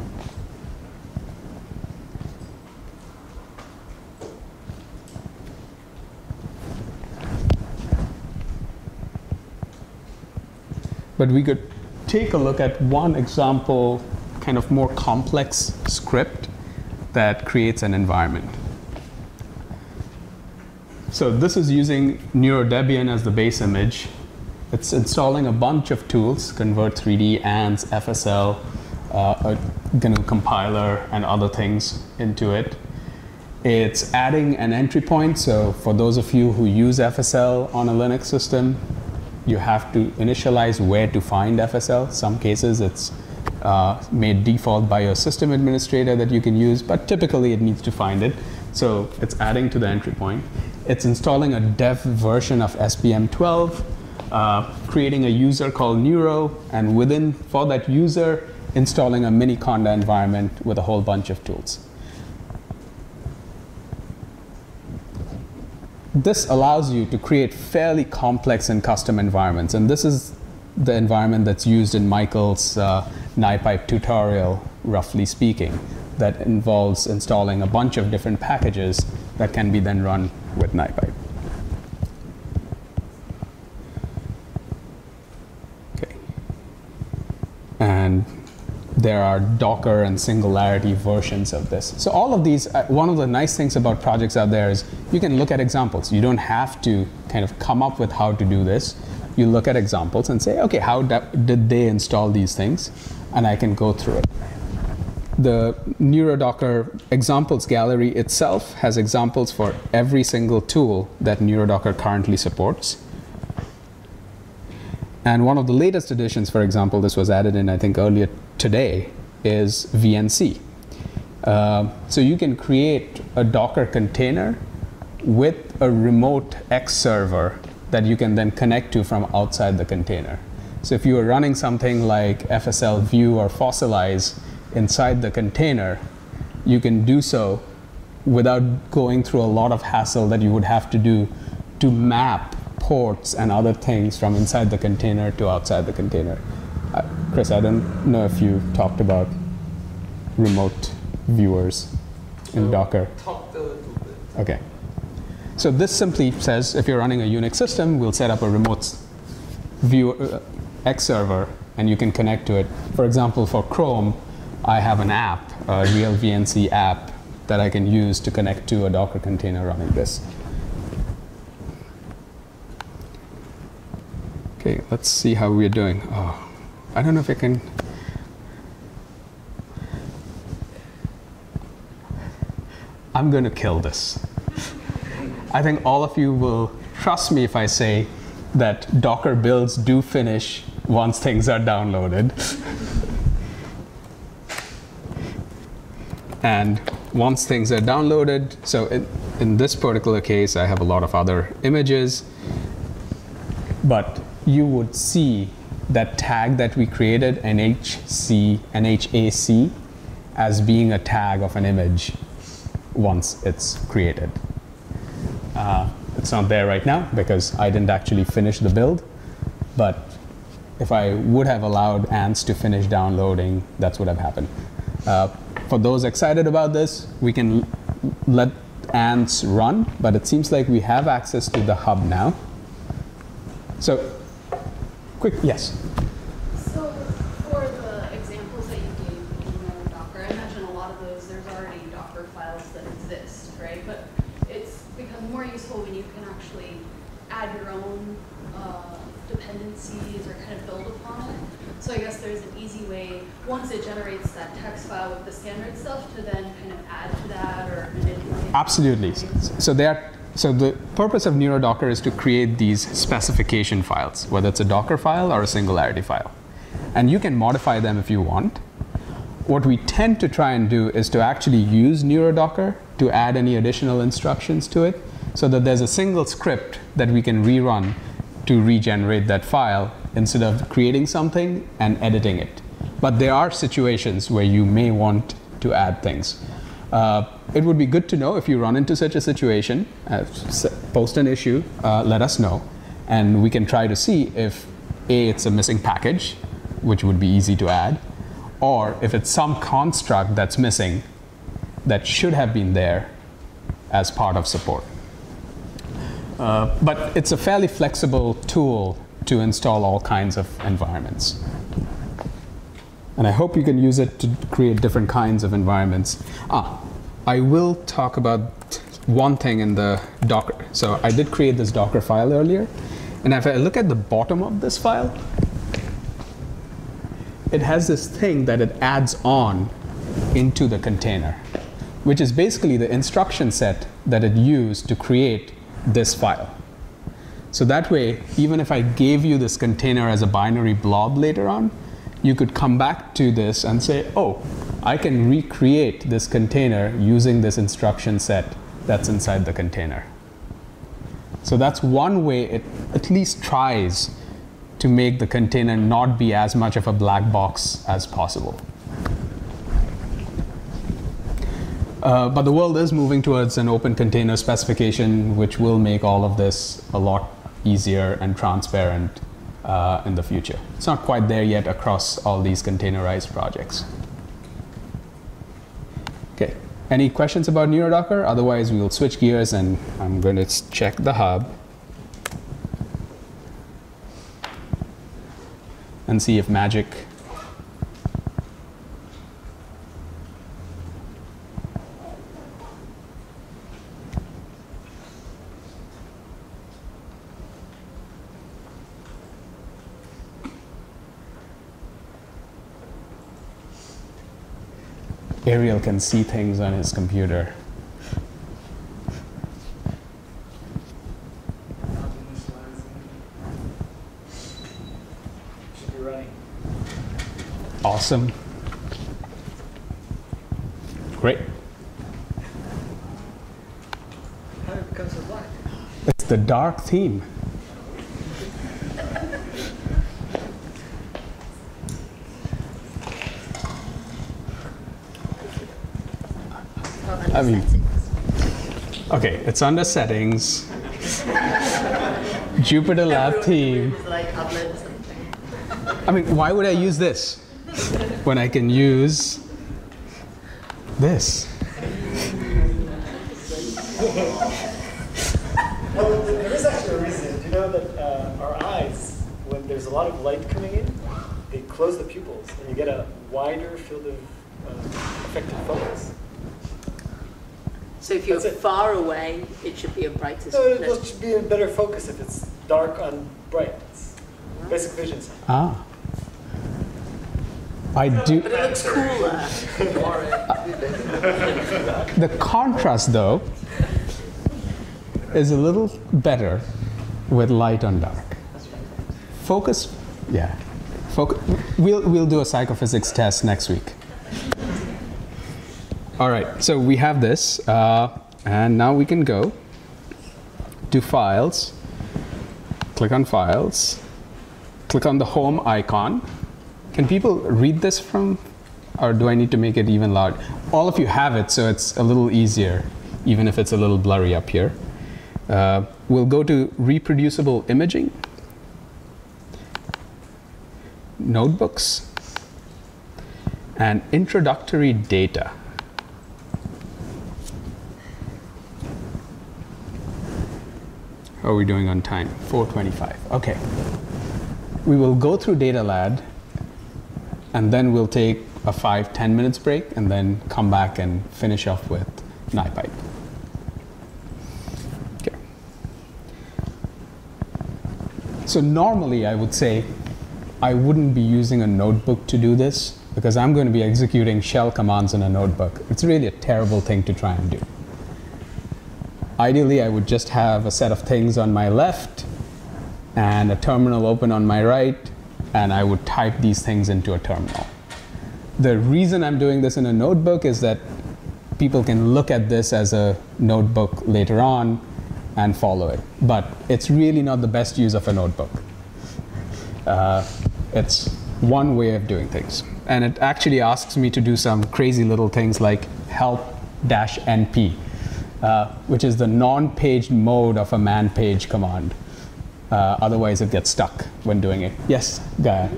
but we could take a look at one example, kind of more complex script that creates an environment. So this is using NeuroDebian as the base image. It's installing a bunch of tools, Convert3D, ANTs, FSL, uh, a GNU compiler, and other things into it. It's adding an entry point. So for those of you who use FSL on a Linux system, you have to initialize where to find FSL. Some cases it's uh, made default by your system administrator that you can use, but typically it needs to find it. So it's adding to the entry point. It's installing a dev version of SPM 12, uh, creating a user called Neuro, and within, for that user, installing a Miniconda environment with a whole bunch of tools. This allows you to create fairly complex and custom environments, and this is the environment that's used in Michael's uh, Nipype tutorial, roughly speaking, that involves installing a bunch of different packages that can be then run with Nipype. Okay. And there are Docker and Singularity versions of this. So all of these, uh, one of the nice things about projects out there is you can look at examples. You don't have to kind of come up with how to do this. You look at examples and say, okay, how did they install these things? And I can go through it. The NeuroDocker examples gallery itself has examples for every single tool that NeuroDocker currently supports. And one of the latest additions, for example, this was added in, I think, earlier today, is VNC. Uh, so you can create a Docker container with a remote X server that you can then connect to from outside the container. So if you are running something like FSL View or FSLeyes inside the container, you can do so without going through a lot of hassle that you would have to do to map ports and other things from inside the container to outside the container. Uh, Chris, I don't know if you talked about remote viewers in So, Docker. Talked a little bit. Okay. So this simply says if you're running a Unix system, we'll set up a remote view uh, X server and you can connect to it. For example, for Chrome, I have an app, a real VNC app that I can use to connect to a Docker container running this. Okay, let's see how we're doing. Oh, I don't know if I can. I'm going to kill this. I think all of you will trust me if I say that Docker builds do finish once things are downloaded. and once things are downloaded, so in, in this particular case, I have a lot of other images, but you would see that tag that we created, NHC, NHAC, as being a tag of an image once it's created. Uh, it's not there right now because I didn't actually finish the build, but if I would have allowed ANTs to finish downloading, that's what have happened. Uh, for those excited about this, we can let ANTs run, but it seems like we have access to the hub now. So, quick, yes? So for the examples that you gave in Docker, I imagine a lot of those, there's already Docker files that exist, right? But it's becomes more useful when you can actually add your own uh, dependencies or kind of build upon it. So I guess there's an easy way, once it generates that text file with the standard stuff, to then kind of add to that or manipulate. Absolutely. So they are, so the purpose of NeuroDocker is to create these specification files, whether it's a Docker file or a Singularity file. And you can modify them if you want. What we tend to try and do is to actually use NeuroDocker to add any additional instructions to it so that there's a single script that we can rerun to regenerate that file instead of creating something and editing it. But there are situations where you may want to add things. Uh, it would be good to know if you run into such a situation, uh, post an issue, uh, let us know, and we can try to see if A, it's a missing package, which would be easy to add, or if it's some construct that's missing that should have been there as part of support. Uh, but it's a fairly flexible tool to install all kinds of environments. And I hope you can use it to create different kinds of environments. Ah, I will talk about one thing in the Docker. So I did create this Docker file earlier. And if I look at the bottom of this file, it has this thing that it adds on into the container, which is basically the instruction set that it used to create this file. So that way, even if I gave you this container as a binary blob later on, you could come back to this and say, oh, I can recreate this container using this instruction set that's inside the container. So that's one way it at least tries to make the container not be as much of a black box as possible. Uh, but the world is moving towards an open container specification, which will make all of this a lot easier and transparent uh, in the future. It's not quite there yet across all these containerized projects. Okay, any questions about NeuroDocker? Otherwise, we'll switch gears and I'm going to check the hub and see if magic Ariel can see things on his computer. Should be running. Awesome. Great. How did it become so black? It's the dark theme. I mean, okay, it's under settings. Jupyter Lab team. Like. I mean, why would I use this when I can use this? Well, there is actually a reason. Do you know that uh, our eyes, when there's a lot of light coming in, they close the pupils, and you get a wider field of uh, effective focus. So if you're That's it. far away, it should be a brighter So no. it'll just be in better focus if it's dark on bright. It's basic vision science. Ah. I do. But it looks cooler. The contrast, though, is a little better with light on dark. Focus, yeah. Foc- we'll, we'll do a psychophysics test next week. All right, so we have this, uh, and now we can go to Files, click on Files, click on the Home icon. Can people read this from, or do I need to make it even loud? All of you have it, so it's a little easier, even if it's a little blurry up here. Uh, we'll go to reproducible imaging, notebooks, and introductory data. Are we doing on time? 425. Okay. We will go through DataLad and then we'll take a five, 10 minutes break and then come back and finish off with Nipype. Okay. So normally I would say I wouldn't be using a notebook to do this because I'm going to be executing shell commands in a notebook. It's really a terrible thing to try and do. Ideally, I would just have a set of things on my left and a terminal open on my right, and I would type these things into a terminal. The reason I'm doing this in a notebook is that people can look at this as a notebook later on and follow it. But it's really not the best use of a notebook. Uh, it's one way of doing things. And it actually asks me to do some crazy little things like help dash np, uh, which is the non-paged mode of a man page command. Uh, otherwise, it gets stuck when doing it. Yes, Gaia.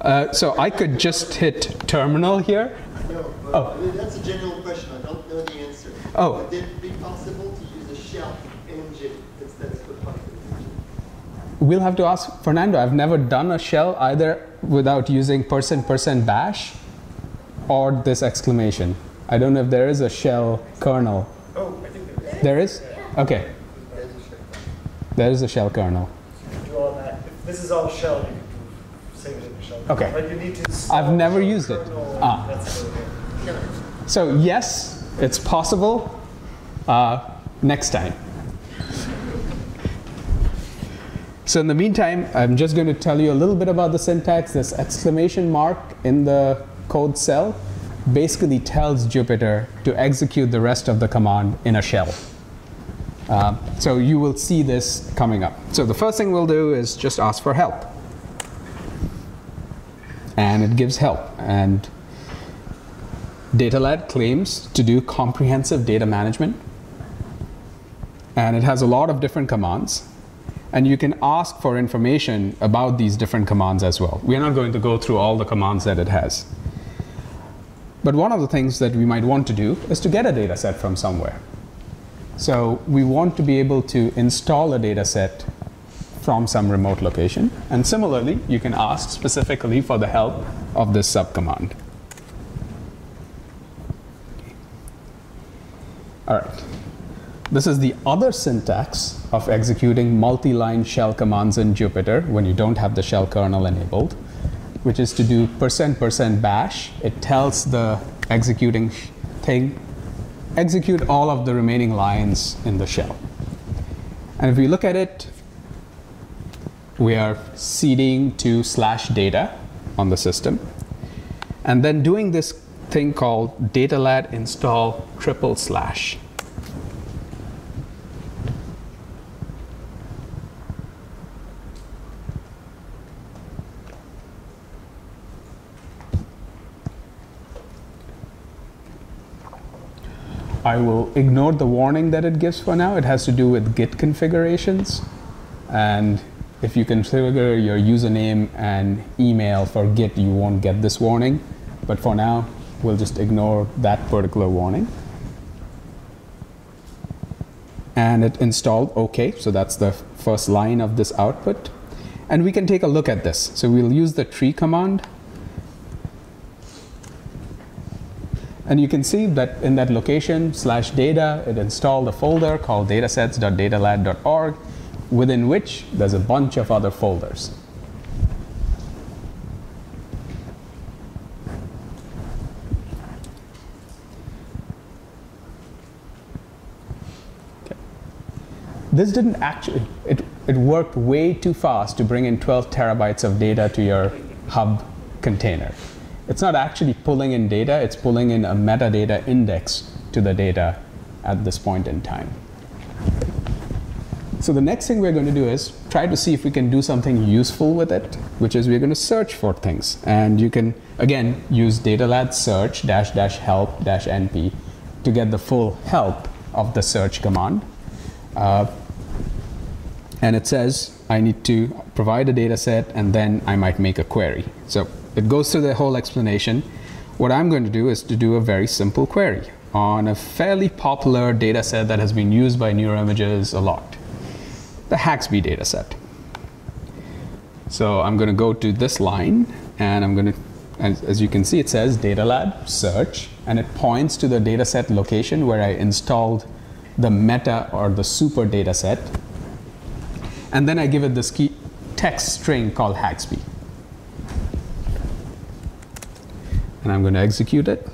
Uh, so I could just hit terminal here. Oh. That's a general question. I don't know the answer. Oh. Would it be possible to use a shell engine instead of a Python engine? We'll have to ask Fernando. I've never done a shell either without using percent percent bash or this exclamation. I don't know if there is a shell kernel. Oh, I think there is. There is? Okay. There's a shell. There is a shell kernel. You can do all that. If this is all shell, you can save it in the shell. Okay. But you need to. I've never used it. Ah. That's. So yes, it's possible. Uh, next time. So in the meantime, I'm just going to tell you a little bit about the syntax. This exclamation mark in the code cell basically tells Jupyter to execute the rest of the command in a shell. Uh, so you will see this coming up. So the first thing we'll do is just ask for help. And it gives help. And DataLad claims to do comprehensive data management. And it has a lot of different commands. And you can ask for information about these different commands as well. We're not going to go through all the commands that it has. But one of the things that we might want to do is to get a data set from somewhere. So we want to be able to install a data set from some remote location. And similarly, you can ask specifically for the help of this subcommand. All right. This is the other syntax of executing multi-line shell commands in Jupyter when you don't have the shell kernel enabled, which is to do percent percent bash. It tells the executing thing, execute all of the remaining lines in the shell. And if we look at it, we are seeding to slash data on the system, and then doing this thing called datalad install triple slash. I will ignore the warning that it gives for now. It has to do with Git configurations. And if you configure your username and email for Git, you won't get this warning. But for now, we'll just ignore that particular warning. And it installed OK, so that's the first line of this output. And we can take a look at this. So we'll use the tree command. And you can see that in that location slash data, it installed a folder called datasets.datalad.org, within which there's a bunch of other folders. This didn't actually, it, it worked way too fast to bring in 12 terabytes of data to your hub container. It's not actually pulling in data, it's pulling in a metadata index to the data at this point in time. So the next thing we're going to do is try to see if we can do something useful with it, which is we're going to search for things. And you can, again, use datalad search dash dash help dash np to get the full help of the search command. Uh, and it says I need to provide a data set and then I might make a query. So it goes through the whole explanation. What I'm going to do is to do a very simple query on a fairly popular data set that has been used by neuroimages a lot, the Haxby data set. So I'm going to go to this line and I'm going to, as, as you can see, it says datalad search and it points to the data set location where I installed the meta or the super data set. And then I give it this key text string called Haxby. And I'm going to execute it.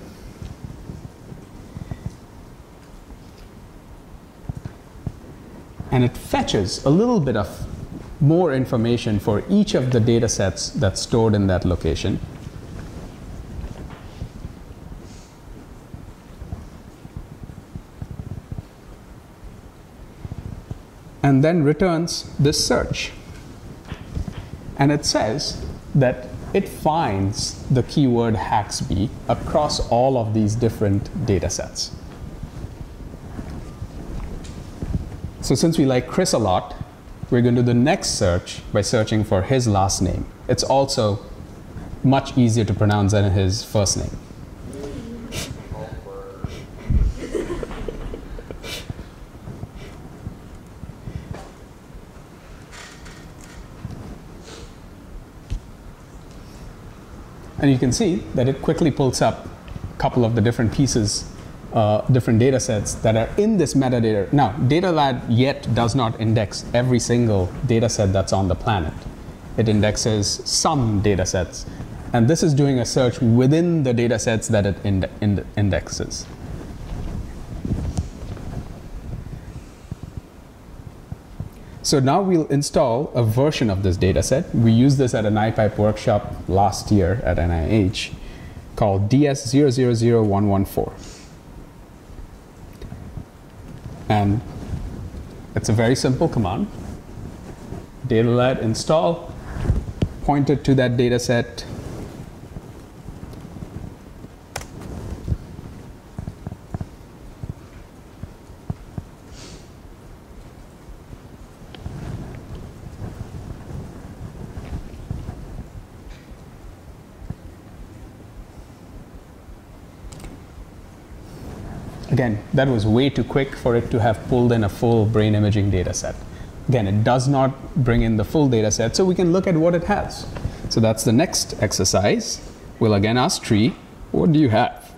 And it fetches a little bit of more information for each of the data sets that's stored in that location. And then returns this search. And it says that it finds the keyword Haxby across all of these different data sets. So since we like Chris a lot, we're going to do the next search by searching for his last name. It's also much easier to pronounce than his first name. And you can see that it quickly pulls up a couple of the different pieces, uh, different data sets that are in this metadata. Now, DataLad yet does not index every single data set that's on the planet. It indexes some data sets. And this is doing a search within the data sets that it ind- ind- indexes. So now we'll install a version of this data set. We used this at an Nipype workshop last year at NIH called DS000114. And it's a very simple command. Datalad install, pointed to that data set, Again, that was way too quick for it to have pulled in a full brain imaging data set. Again, it does not bring in the full data set, so we can look at what it has. So that's the next exercise. We'll again ask tree, what do you have?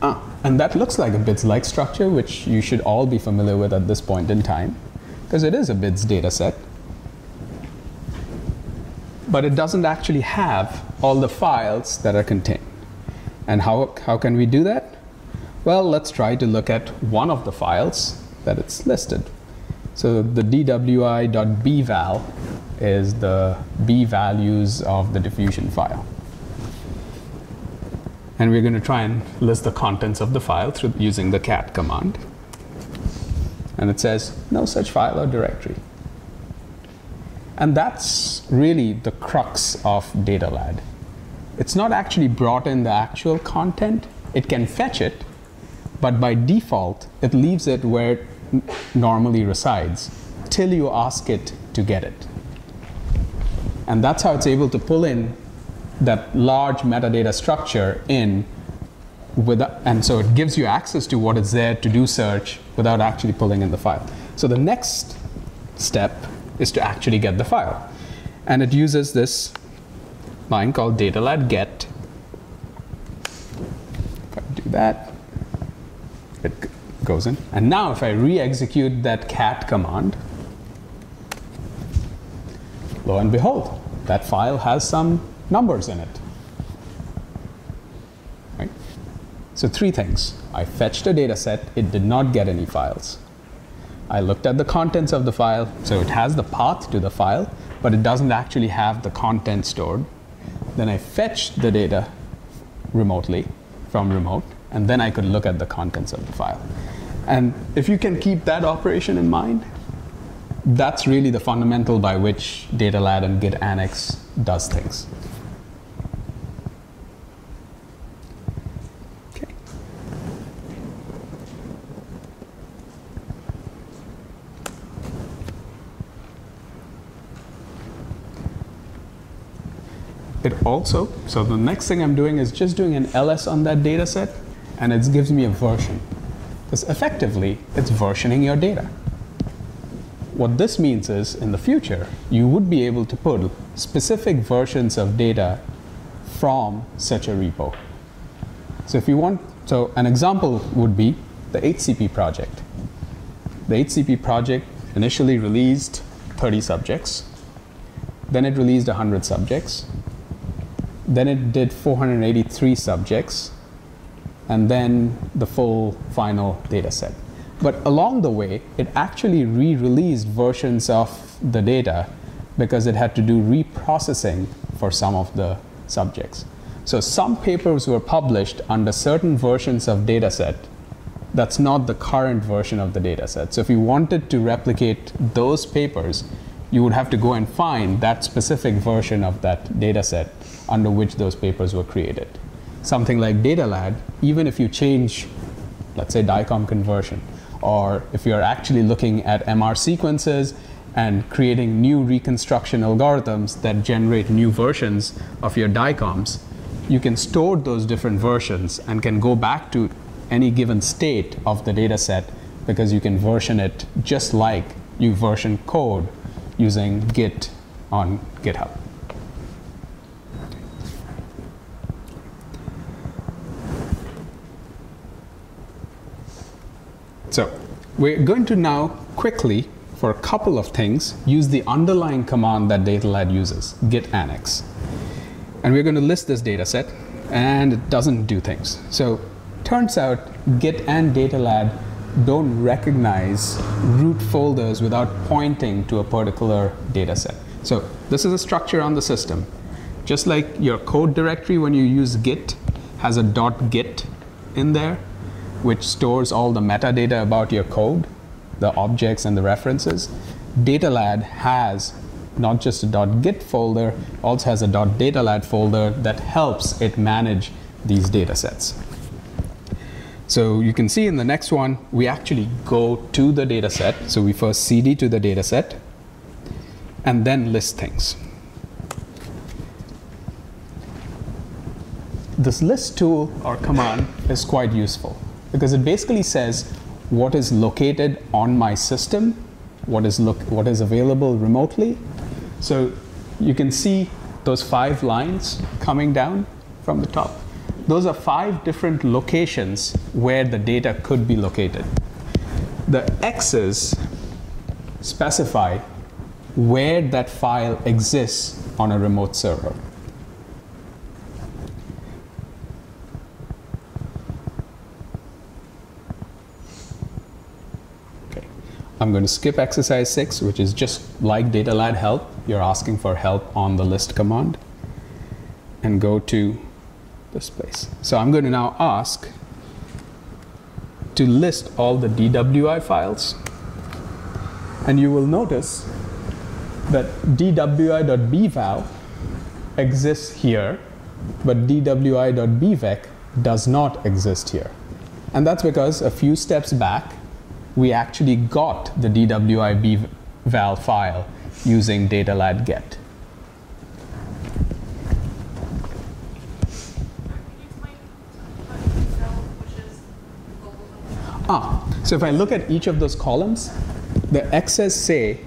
Ah, and that looks like a BIDS-like structure, which you should all be familiar with at this point in time, because it is a BIDS data set. But it doesn't actually have all the files that are contained. And how, how can we do that? Well, let's try to look at one of the files that it's listed. So the dwi.bval is the b values of the diffusion file. And we're going to try and list the contents of the file through using the cat command. And it says no such file or directory. And that's really the crux of Data DataLad. It's not actually brought in the actual content. It can fetch it, but by default, it leaves it where it normally resides till you ask it to get it. And that's how it's able to pull in that large metadata structure in with and so it gives you access to what is there to do search without actually pulling in the file. So the next step is to actually get the file. And it uses this line called datalad get. If I do that, it goes in. And now if I re-execute that cat command, lo and behold, that file has some numbers in it. So three things. I fetched a data set, it did not get any files. I looked at the contents of the file, so it has the path to the file, but it doesn't actually have the content stored. Then I fetched the data remotely from remote, and then I could look at the contents of the file. And if you can keep that operation in mind, that's really the fundamental by which DataLad and Git Annex does things. Also, so the next thing I'm doing is just doing an ls on that data set, and it gives me a version. Because effectively, it's versioning your data. What this means is, in the future, you would be able to pull specific versions of data from such a repo. So if you want, so an example would be the HCP project. The HCP project initially released 30 subjects, then it released 100 subjects, then it did 483 subjects, and then the full final data set. But along the way, it actually re released versions of the data because it had to do reprocessing for some of the subjects. So some papers were published under certain versions of dataset that's not the current version of the dataset. So if you wanted to replicate those papers, you would have to go and find that specific version of that dataset under which those papers were created. Something like DataLad, even if you change, let's say, DICOM conversion, or if you're actually looking at MR sequences and creating new reconstruction algorithms that generate new versions of your DICOMs, you can store those different versions and can go back to any given state of the data set because you can version it just like you version code using Git on GitHub. So we're going to now quickly, for a couple of things, use the underlying command that datalad uses, git annex. And we're going to list this data set, and it doesn't do things. So turns out git and datalad don't recognize root folders without pointing to a particular data set. So this is a structure on the system. Just like your code directory when you use git has a .git in there, which stores all the metadata about your code, the objects and the references. Datalad has not just a .git folder, also has a .datalad folder that helps it manage these data sets. So you can see in the next one, we actually go to the data set. So we first cd to the data set and then list things. This list tool or command is quite useful because it basically says what is located on my system, what is, look, what is available remotely. So you can see those five lines coming down from the top. Those are five different locations where the data could be located. The X's specify where that file exists on a remote server. I'm going to skip exercise 6, which is just like data datalad help. You're asking for help on the list command. And go to this place. So I'm going to now ask to list all the DWI files. And you will notice that dwi.bval exists here, but dwi.bvec does not exist here. And that's because a few steps back, we actually got the dwi bval file using datalad get. Ah, so if I look at each of those columns, the X's say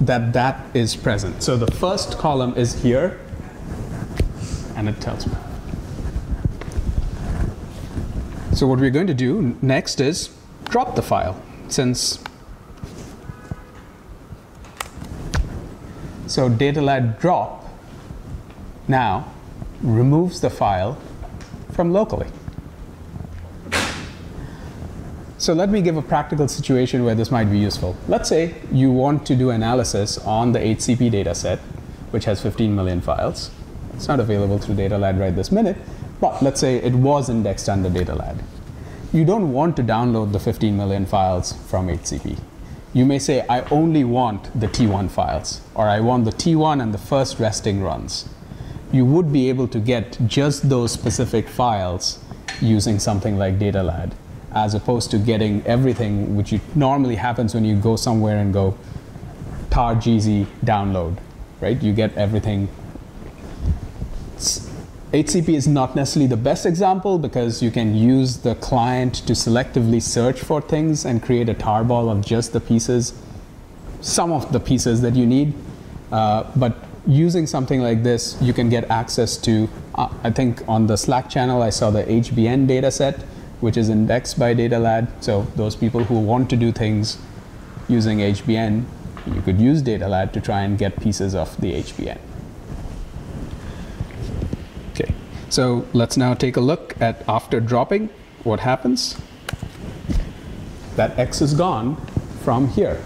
that that is present. So the first column is here, and it tells me. So what we're going to do next is drop the file, since so data datalad drop now removes the file from locally. So let me give a practical situation where this might be useful. Let's say you want to do analysis on the HCP dataset, which has 15 million files. It's not available through datalad right this minute, but let's say it was indexed under datalad. You don't want to download the 15 million files from HCP. You may say, I only want the T1 files, or I want the T1 and the first resting runs. You would be able to get just those specific files using something like datalad as opposed to getting everything, which normally happens when you go somewhere and go tar gz download, right? You get everything. HCP is not necessarily the best example because you can use the client to selectively search for things and create a tarball of just the pieces, some of the pieces that you need. Uh, but using something like this, you can get access to, uh, I think on the Slack channel, I saw the HBN data set which is indexed by datalad. So those people who want to do things using HBN, you could use datalad to try and get pieces of the HBN. Okay, so let's now take a look at after dropping, what happens. That X is gone from here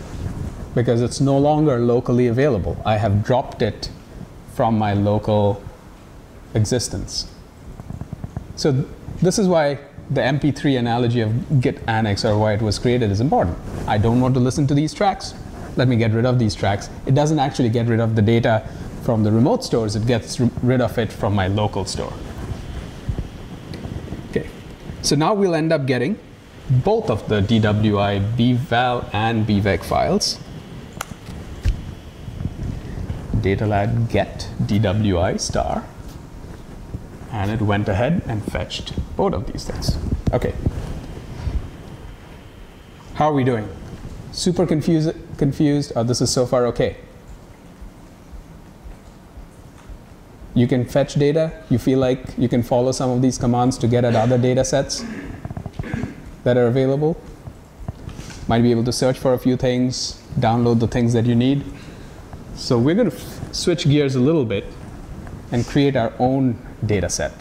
because it's no longer locally available. I have dropped it from my local existence. So this is why the MP3 analogy of git annex or why it was created is important. I don't want to listen to these tracks. Let me get rid of these tracks. It doesn't actually get rid of the data from the remote stores. It gets rid of it from my local store. So now we'll end up getting both of the DWI bval and bvec files. Datalad get DWI star and it went ahead and fetched both of these things. Okay. How are we doing? Super confused, confused, or this is so far okay? You can fetch data. You feel like you can follow some of these commands to get at other data sets that are available. Might be able to search for a few things, download the things that you need. So we're going to switch gears a little bit and create our own data set.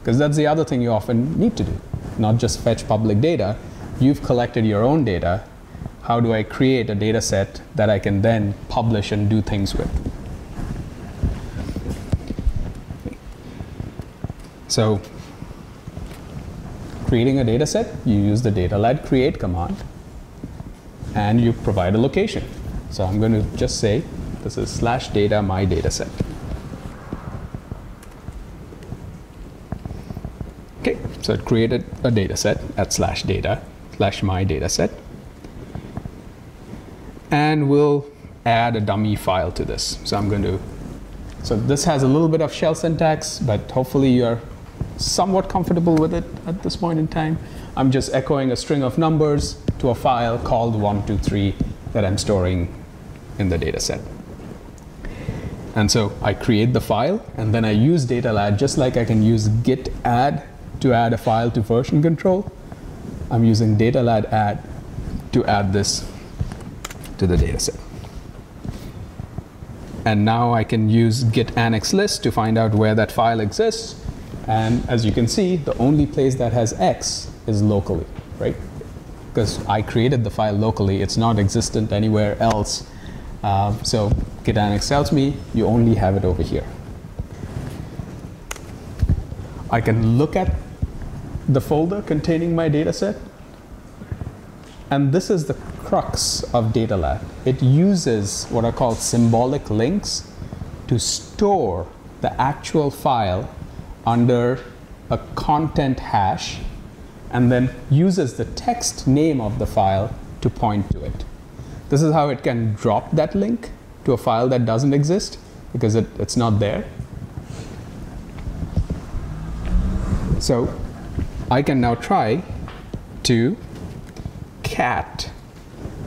Because that's the other thing you often need to do, not just fetch public data. You've collected your own data. How do I create a data set that I can then publish and do things with? So, creating a data set, you use the datalad create command and you provide a location. So I'm going to just say this is slash data my data set. Okay, so it created a data set at slash data slash my data set. And we'll add a dummy file to this. So I'm going to, so this has a little bit of shell syntax, but hopefully you're somewhat comfortable with it at this point in time. I'm just echoing a string of numbers to a file called 123 that I'm storing in the data set. And so I create the file, and then I use datalad just like I can use git add to add a file to version control. I'm using data add to add this to the data set. And now I can use git annex list to find out where that file exists. And as you can see, the only place that has X is locally, right? Because I created the file locally, it's not existent anywhere else. Uh, so git annex tells me you only have it over here. I can look at the folder containing my data set. And this is the crux of DataLad. It uses what are called symbolic links to store the actual file under a content hash and then uses the text name of the file to point to it. This is how it can drop that link to a file that doesn't exist because it, it's not there. So I can now try to cat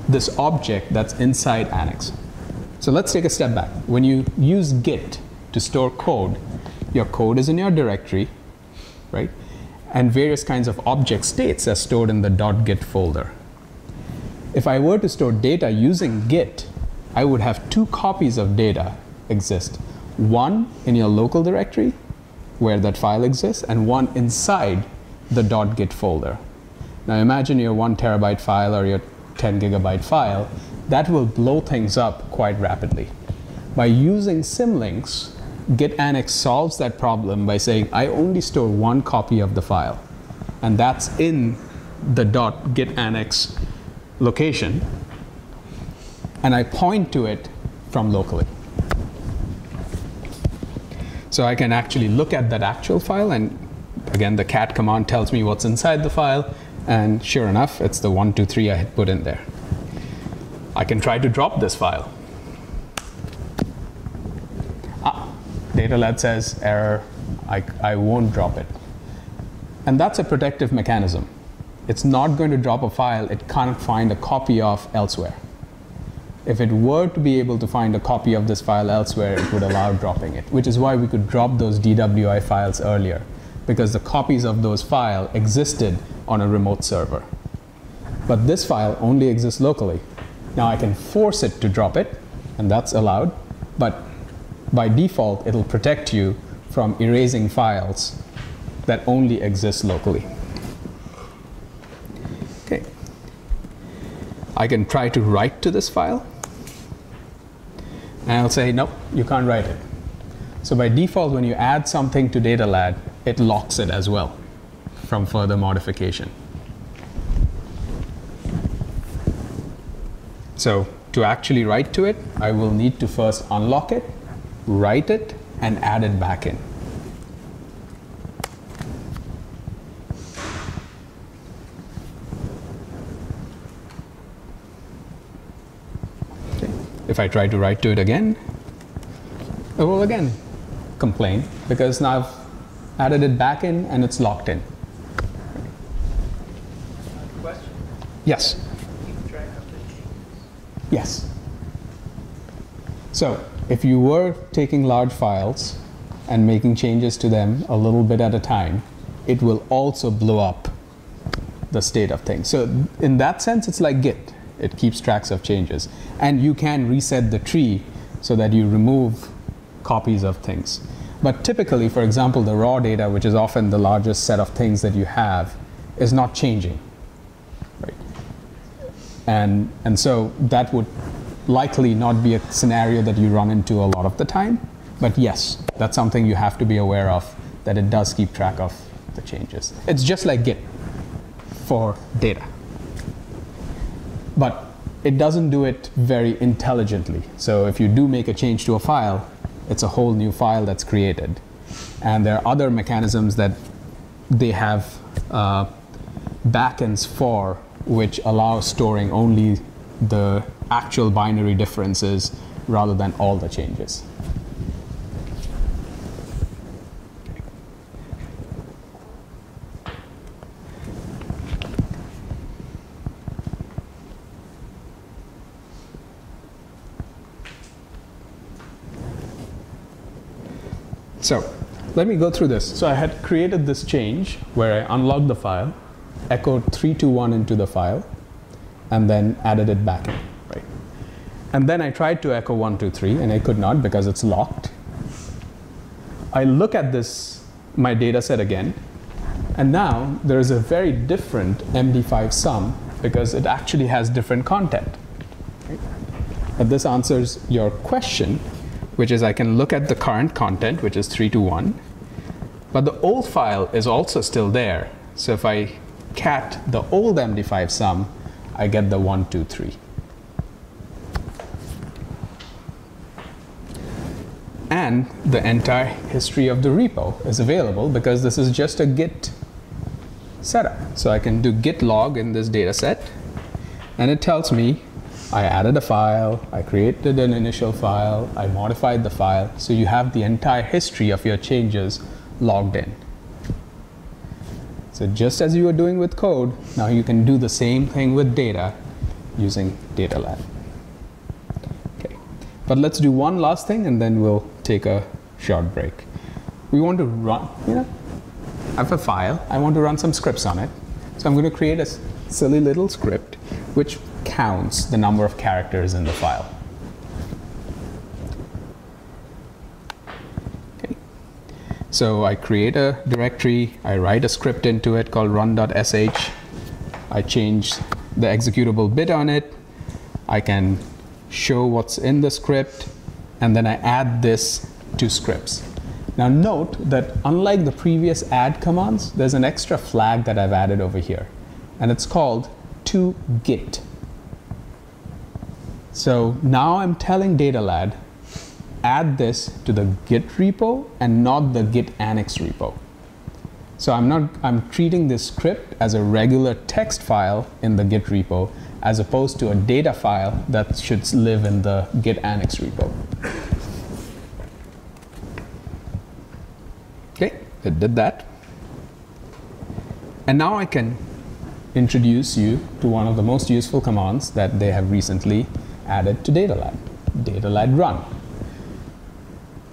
this object that's inside Annex. So let's take a step back. When you use Git to store code, your code is in your directory, right? And various kinds of object states are stored in the .git folder. If I were to store data using Git, I would have two copies of data exist. One in your local directory, where that file exists, and one inside the .git folder. Now imagine your one terabyte file or your 10 gigabyte file, that will blow things up quite rapidly. By using symlinks, Git Annex solves that problem by saying I only store one copy of the file, and that's in the .git annex location, and I point to it from locally. So I can actually look at that actual file, and again, the cat command tells me what's inside the file, and sure enough, it's the one, two, three I had put in there. I can try to drop this file. DataLad says error, I, I won't drop it. And that's a protective mechanism. It's not going to drop a file it can't find a copy of elsewhere. If it were to be able to find a copy of this file elsewhere, it would allow dropping it, which is why we could drop those DWI files earlier, because the copies of those files existed on a remote server. But this file only exists locally. Now I can force it to drop it, and that's allowed, but by default, it'll protect you from erasing files that only exist locally. Okay. I can try to write to this file. And I'll say, nope, you can't write it. So by default, when you add something to DataLad, it locks it as well from further modification. So to actually write to it, I will need to first unlock it write it, and add it back in. Okay. If I try to write to it again, it will again complain because now I've added it back in and it's locked in. Question? Yes. Keep track of the changes. Yes. So if you were taking large files and making changes to them a little bit at a time, it will also blow up the state of things. So in that sense, it's like Git. It keeps tracks of changes. And you can reset the tree so that you remove copies of things. But typically, for example, the raw data, which is often the largest set of things that you have, is not changing. Right? And, and so that would likely not be a scenario that you run into a lot of the time. But yes, that's something you have to be aware of, that it does keep track of the changes. It's just like Git for data. But it doesn't do it very intelligently. So if you do make a change to a file, it's a whole new file that's created. And there are other mechanisms that they have uh, backends for which allow storing only the actual binary differences rather than all the changes. So let me go through this. So I had created this change where I unlocked the file, echoed 321 into the file, and then added it back in, right? And then I tried to echo 123 and I could not because it's locked. I look at this, my data set again, and now there is a very different MD5 sum because it actually has different content. Right? But this answers your question, which is I can look at the current content, which is 3 to 1, but the old file is also still there. So if I cat the old MD5 sum, I get the 1, 2, 3. And the entire history of the repo is available because this is just a Git setup. So I can do git log in this data set, and it tells me I added a file, I created an initial file, I modified the file. So you have the entire history of your changes logged in. So just as you were doing with code, now you can do the same thing with data using DataLad. Okay, but let's do one last thing and then we'll take a short break. We want to run, you know, I have a file, I want to run some scripts on it. So I'm going to create a silly little script which counts the number of characters in the file. So I create a directory, I write a script into it called run.sh. I change the executable bit on it. I can show what's in the script, and then I add this to scripts. Now note that unlike the previous add commands, there's an extra flag that I've added over here, and it's called to git. So now I'm telling DataLad, add this to the git repo and not the git annex repo. So I'm not I'm treating this script as a regular text file in the git repo as opposed to a data file that should live in the git annex repo. Okay, it did that. And now I can introduce you to one of the most useful commands that they have recently added to DataLad, DataLad run.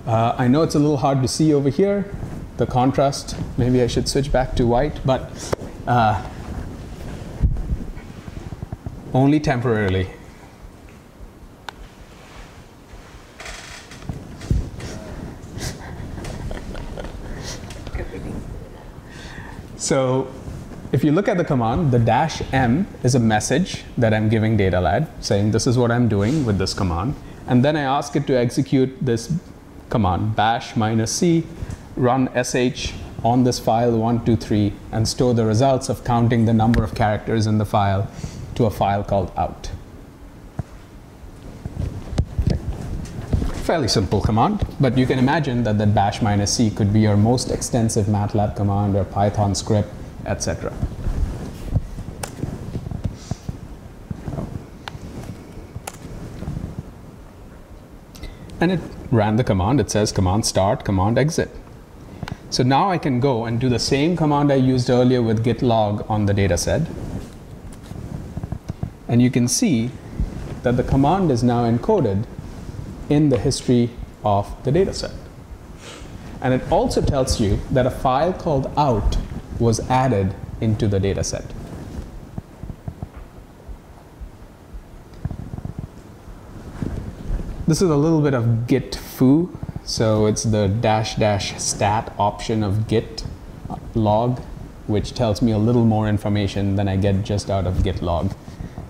Uh, I know it's a little hard to see over here, the contrast. Maybe I should switch back to white, but uh, only temporarily. so if you look at the command, the dash m is a message that I'm giving datalad saying this is what I'm doing with this command. And then I ask it to execute this command bash minus c run sh on this file 123 and store the results of counting the number of characters in the file to a file called out. Fairly simple command, but you can imagine that the bash minus c could be your most extensive MATLAB command or Python script etc. And it ran the command. It says command start, command exit. So now I can go and do the same command I used earlier with git log on the data set. And you can see that the command is now encoded in the history of the data set. And it also tells you that a file called out was added into the data This is a little bit of git foo. So it's the dash dash stat option of git log, which tells me a little more information than I get just out of git log.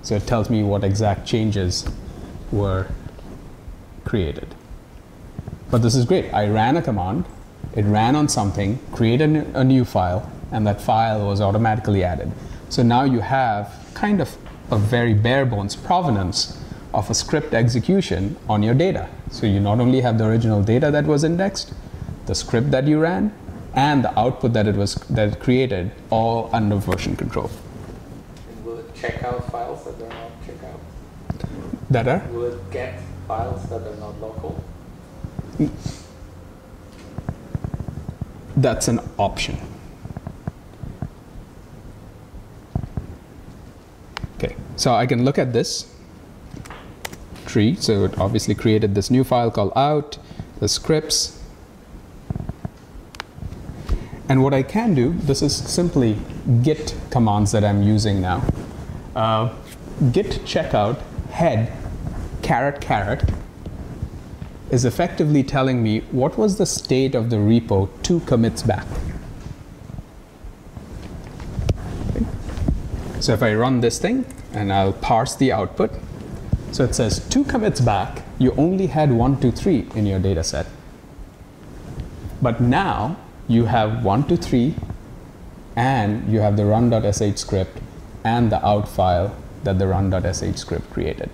So it tells me what exact changes were created. But this is great. I ran a command, it ran on something, created a new file, and that file was automatically added. So now you have kind of a very bare bones provenance of a script execution on your data. So you not only have the original data that was indexed, the script that you ran, and the output that it was that it created, all under version control. And will it check out files that are not checkout? That are? Will it get files that are not local? That's an option. Okay, so I can look at this tree. So it obviously created this new file called out, the scripts. And what I can do, this is simply git commands that I'm using now. Uh, git checkout head caret caret is effectively telling me what was the state of the repo two commits back. So if I run this thing and I'll parse the output, so it says two commits back, you only had one, two, three in your data set. But now you have one, two, three, and you have the run.sh script and the out file that the run.sh script created.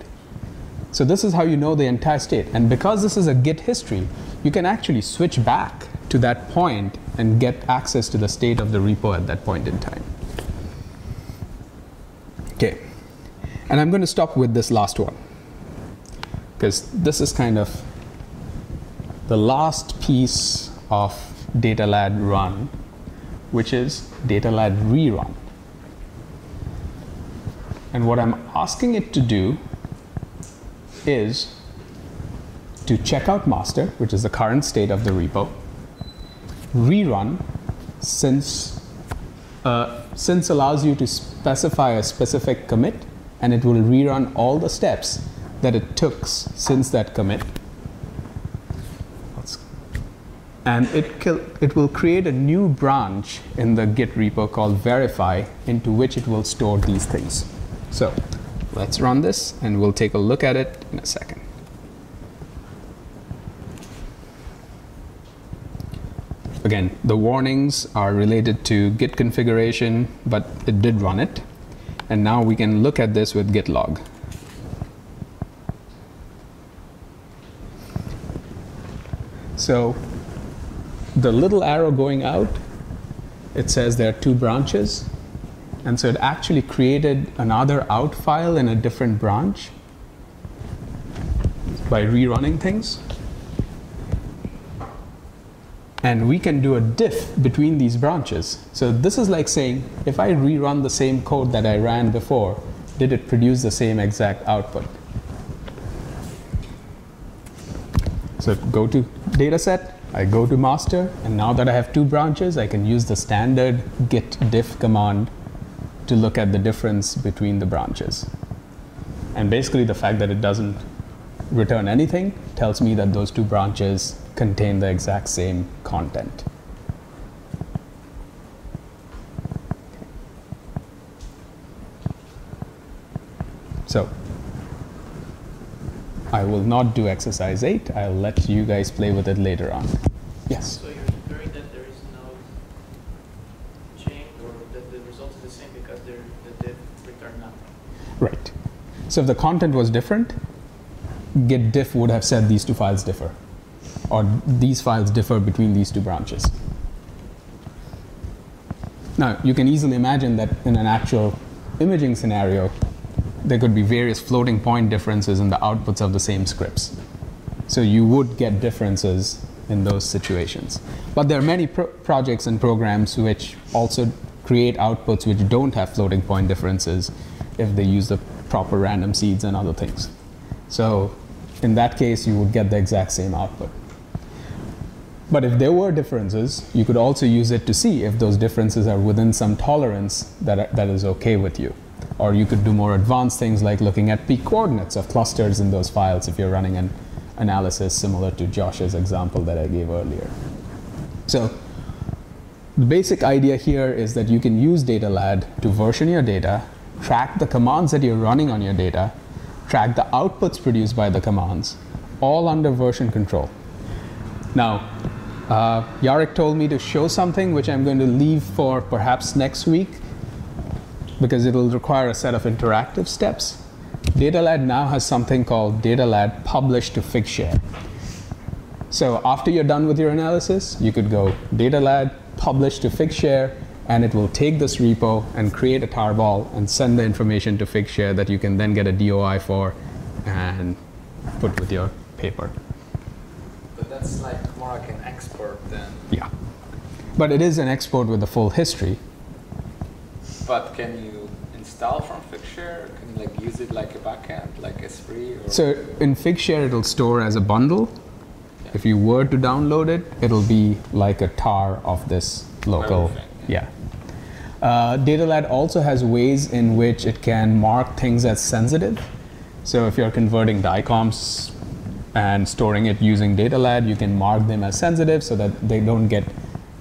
So this is how you know the entire state. And because this is a Git history, you can actually switch back to that point and get access to the state of the repo at that point in time. Okay. And I'm going to stop with this last one. Because this is kind of the last piece of datalad run, which is datalad rerun. And what I'm asking it to do is to check out master, which is the current state of the repo, rerun since uh, since allows you to specify a specific commit and it will rerun all the steps that it took since that commit. And it, it will create a new branch in the Git repo called verify into which it will store these things. So Let's run this and we'll take a look at it in a second. Again, the warnings are related to Git configuration, but it did run it. And now we can look at this with git log. So the little arrow going out, it says there are two branches. And so it actually created another out file in a different branch by rerunning things. And we can do a diff between these branches. So this is like saying, if I rerun the same code that I ran before, did it produce the same exact output? So go to dataset, I go to master, and now that I have two branches, I can use the standard git diff command to look at the difference between the branches. And basically the fact that it doesn't return anything tells me that those two branches contain the exact same content. So I will not do exercise 8. I'll let you guys play with it later on. Yes? So you're inferring that there is no change or that the result is the same because they're, the diff returned nothing? Right. So if the content was different, git diff would have said these two files differ. Or these files differ between these two branches. Now, you can easily imagine that in an actual imaging scenario, there could be various floating point differences in the outputs of the same scripts. So you would get differences in those situations. But there are many pro projects and programs which also create outputs which don't have floating point differences if they use the proper random seeds and other things. So in that case, you would get the exact same output. But if there were differences, you could also use it to see if those differences are within some tolerance that, that is okay with you. Or you could do more advanced things like looking at peak coordinates of clusters in those files if you're running an analysis similar to Josh's example that I gave earlier. So the basic idea here is that you can use DataLad to version your data, track the commands that you're running on your data, track the outputs produced by the commands, all under version control. Now, uh, Jarek told me to show something which I'm going to leave for perhaps next week because it'll require a set of interactive steps. DataLad now has something called DataLad publish to Figshare. So after you're done with your analysis, you could go DataLad publish to Figshare, and it will take this repo and create a tarball and send the information to Figshare that you can then get a DOI for and put with your paper. But that's like more like an export then. Yeah. But it is an export with the full history. But can you install from Figshare? Can you like use it like a backend, like S3? Or So in Figshare, it'll store as a bundle. If you were to download it, it'll be like a tar of this local. Everything, Yeah. Uh, DataLad also has ways in which it can mark things as sensitive. So if you're converting DICOMs and storing it using DataLad, you can mark them as sensitive so that they don't get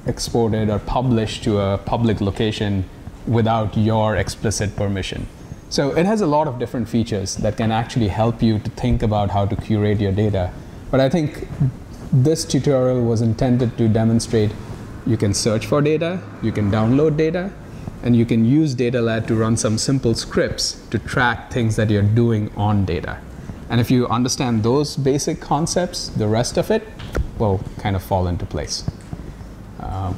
exported or published to a public location without your explicit permission. So it has a lot of different features that can actually help you to think about how to curate your data. But I think this tutorial was intended to demonstrate you can search for data, you can download data, and you can use DataLad to run some simple scripts to track things that you're doing on data. And if you understand those basic concepts, the rest of it will kind of fall into place. Um,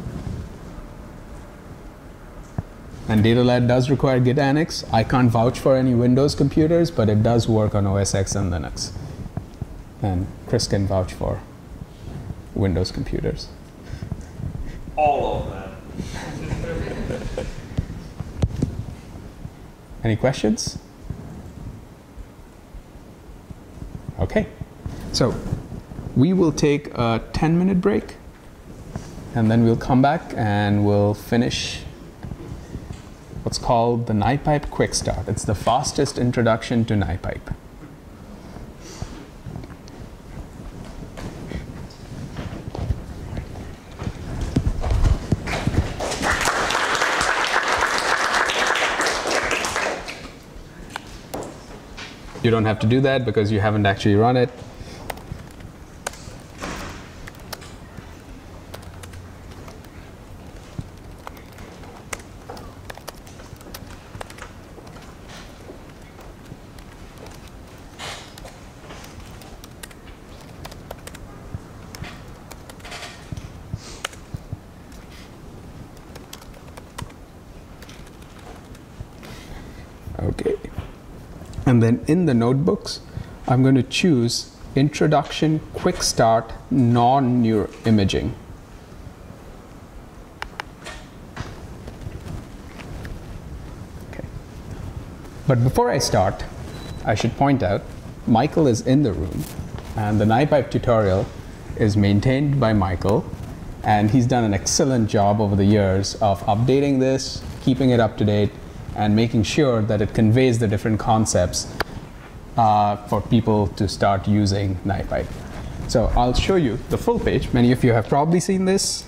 and DataLad does require Git Annex. I can't vouch for any Windows computers, but it does work on OS X and Linux. And Chris can vouch for Windows computers. All of them. Any questions? Okay. So we will take a 10 minute break and then we'll come back and we'll finish what's called the Nipype Quick Start. It's the fastest introduction to Nipype. You don't have to do that because you haven't actually run it. Okay. And then in the notebooks, I'm going to choose Introduction Quick Start Non-Neuro Imaging. Okay. But before I start, I should point out Michael is in the room, and the Nipype tutorial is maintained by Michael, and he's done an excellent job over the years of updating this, keeping it up to date, and making sure that it conveys the different concepts uh, for people to start using Nipype. So I'll show you the full page. Many of you have probably seen this.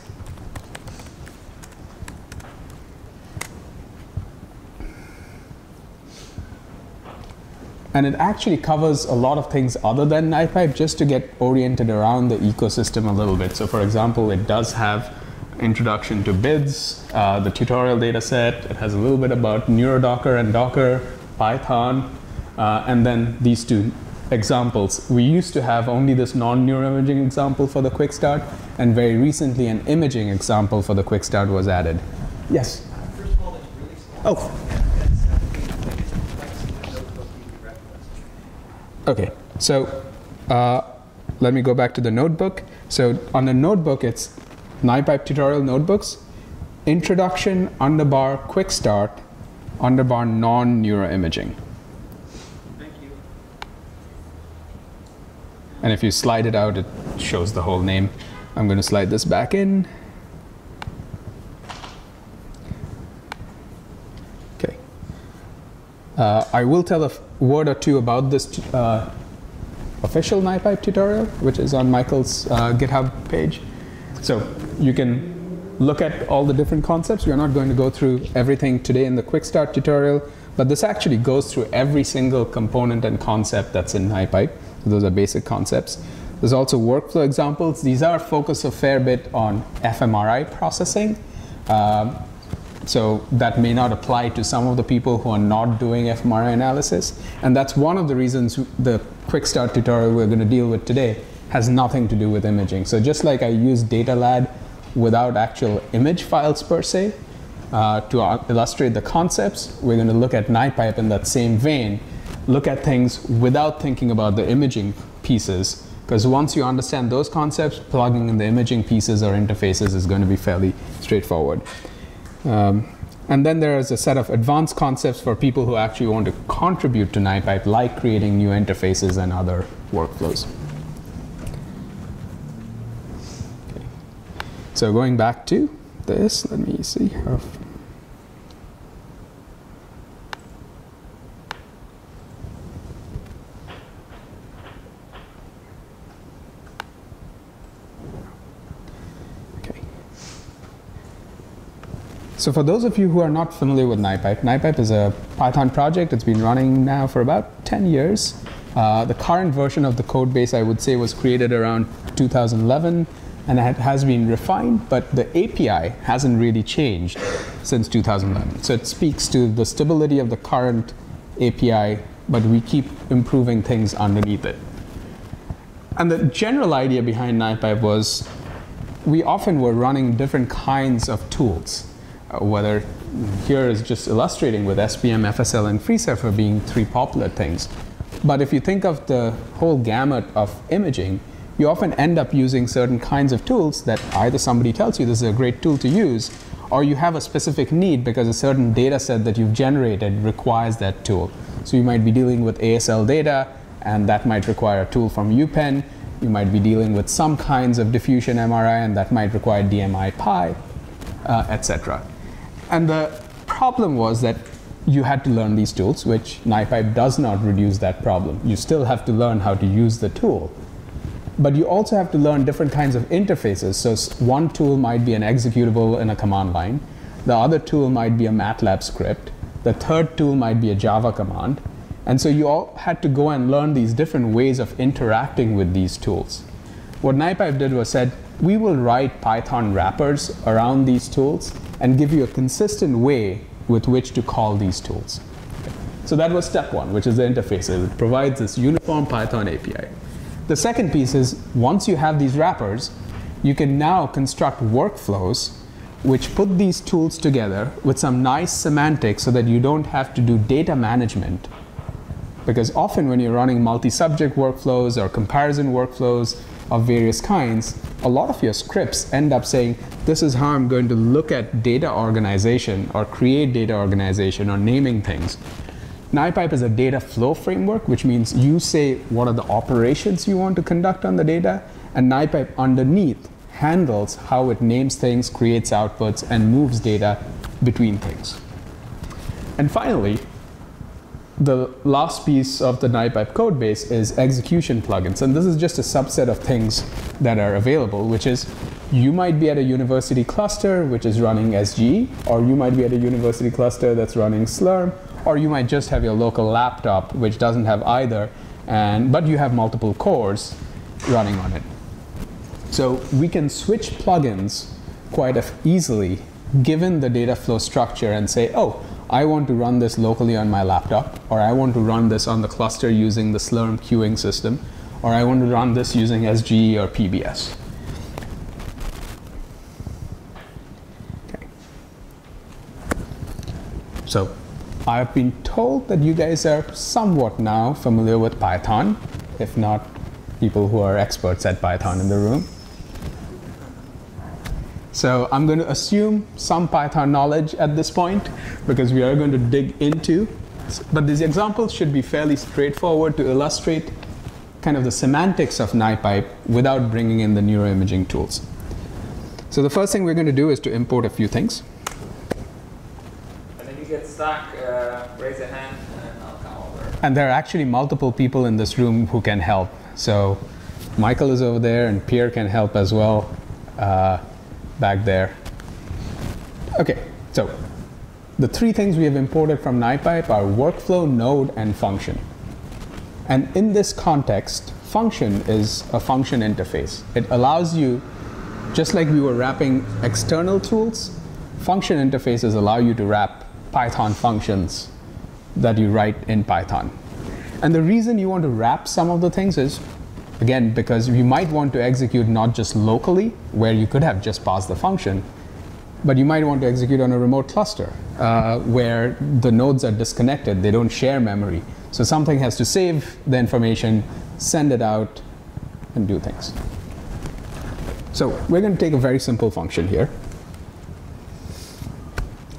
And it actually covers a lot of things other than Nipype just to get oriented around the ecosystem a little bit. So for example, it does have introduction to BIDS, uh, the tutorial data set. It has a little bit about NeuroDocker and Docker, Python, uh, and then these two examples. We used to have only this non-neuroimaging example for the quick start, and very recently an imaging example for the quick start was added. Yes? First of all, really. Oh, And second, the biggest complexity of notebook you can reference. okay. So uh, let me go back to the notebook. So on the notebook, it's Nipype tutorial notebooks, introduction, underbar, quick start, underbar non-neuroimaging. Thank you. And if you slide it out, it shows the whole name. I'm going to slide this back in. Okay. Uh, I will tell a word or two about this uh, official Nipype tutorial, which is on Michael's uh, GitHub page. So you can look at all the different concepts. We are not going to go through everything today in the quick start tutorial, but this actually goes through every single component and concept that's in Nipype. So those are basic concepts. There's also workflow examples. These are focused a fair bit on fMRI processing. Um, so that may not apply to some of the people who are not doing fMRI analysis. And that's one of the reasons the quick start tutorial we're going to deal with today has nothing to do with imaging. So just like I use DataLad without actual image files per se uh, to uh, illustrate the concepts, we're going to look at Nipype in that same vein, look at things without thinking about the imaging pieces. Because once you understand those concepts, plugging in the imaging pieces or interfaces is going to be fairly straightforward. Um, and then there is a set of advanced concepts for people who actually want to contribute to Nipype, like creating new interfaces and other workflows. Okay. So going back to this, let me see. So for those of you who are not familiar with Nipype, Nipype is a Python project. It's been running now for about 10 years. Uh, the current version of the code base, I would say, was created around 2011 and it has been refined, but the API hasn't really changed since 2011. So it speaks to the stability of the current API, but we keep improving things underneath it. And the general idea behind Nipype was we often were running different kinds of tools, whether here is just illustrating with SPM, FSL, and FreeSurfer being three popular things. But if you think of the whole gamut of imaging, you often end up using certain kinds of tools that either somebody tells you this is a great tool to use, or you have a specific need because a certain data set that you've generated requires that tool. So you might be dealing with ASL data, and that might require a tool from UPenn. You might be dealing with some kinds of diffusion MRI, and that might require DMI pi, uh, etc. And the problem was that you had to learn these tools, which Nipype does not reduce that problem. You still have to learn how to use the tool. But you also have to learn different kinds of interfaces. So one tool might be an executable in a command line. The other tool might be a MATLAB script. The third tool might be a Java command. And so you all had to go and learn these different ways of interacting with these tools. What Nipype did was said, we will write Python wrappers around these tools and give you a consistent way with which to call these tools. So that was step one, which is the interfaces. It provides this uniform Python API. The second piece is once you have these wrappers, you can now construct workflows which put these tools together with some nice semantics so that you don't have to do data management. Because often when you're running multi subject workflows or comparison workflows of various kinds, a lot of your scripts end up saying, This is how I'm going to look at data organization or create data organization or naming things. Nipype is a data flow framework, which means you say what are the operations you want to conduct on the data, and Nipype underneath handles how it names things, creates outputs, and moves data between things. And finally, the last piece of the Nipype code base is execution plugins. And this is just a subset of things that are available, which is you might be at a university cluster which is running SGE, or you might be at a university cluster that's running Slurm, or you might just have your local laptop which doesn't have either, and, but you have multiple cores running on it. So we can switch plugins quite easily given the data flow structure and say, oh, I want to run this locally on my laptop, or I want to run this on the cluster using the Slurm queuing system, or I want to run this using SGE or PBS. Okay. So I've been told that you guys are somewhat now familiar with Python, if not people who are experts at Python in the room. So I'm going to assume some Python knowledge at this point because we are going to dig into. But these examples should be fairly straightforward to illustrate kind of the semantics of Nipype without bringing in the neuroimaging tools. So the first thing we're going to do is to import a few things. And if you get stuck, uh, raise a hand and I'll come over. And there are actually multiple people in this room who can help. So Michael is over there, and Pierre can help as well uh, back there. Okay, so the three things we have imported from Nipype are workflow, node, and function. And in this context, function is a function interface. It allows you, just like we were wrapping external tools, function interfaces allow you to wrap Python functions that you write in Python. And the reason you want to wrap some of the things is, again, because you might want to execute not just locally, where you could have just passed the function, but you might want to execute on a remote cluster uh, where the nodes are disconnected, they don't share memory. So something has to save the information, send it out, and do things. So we're going to take a very simple function here.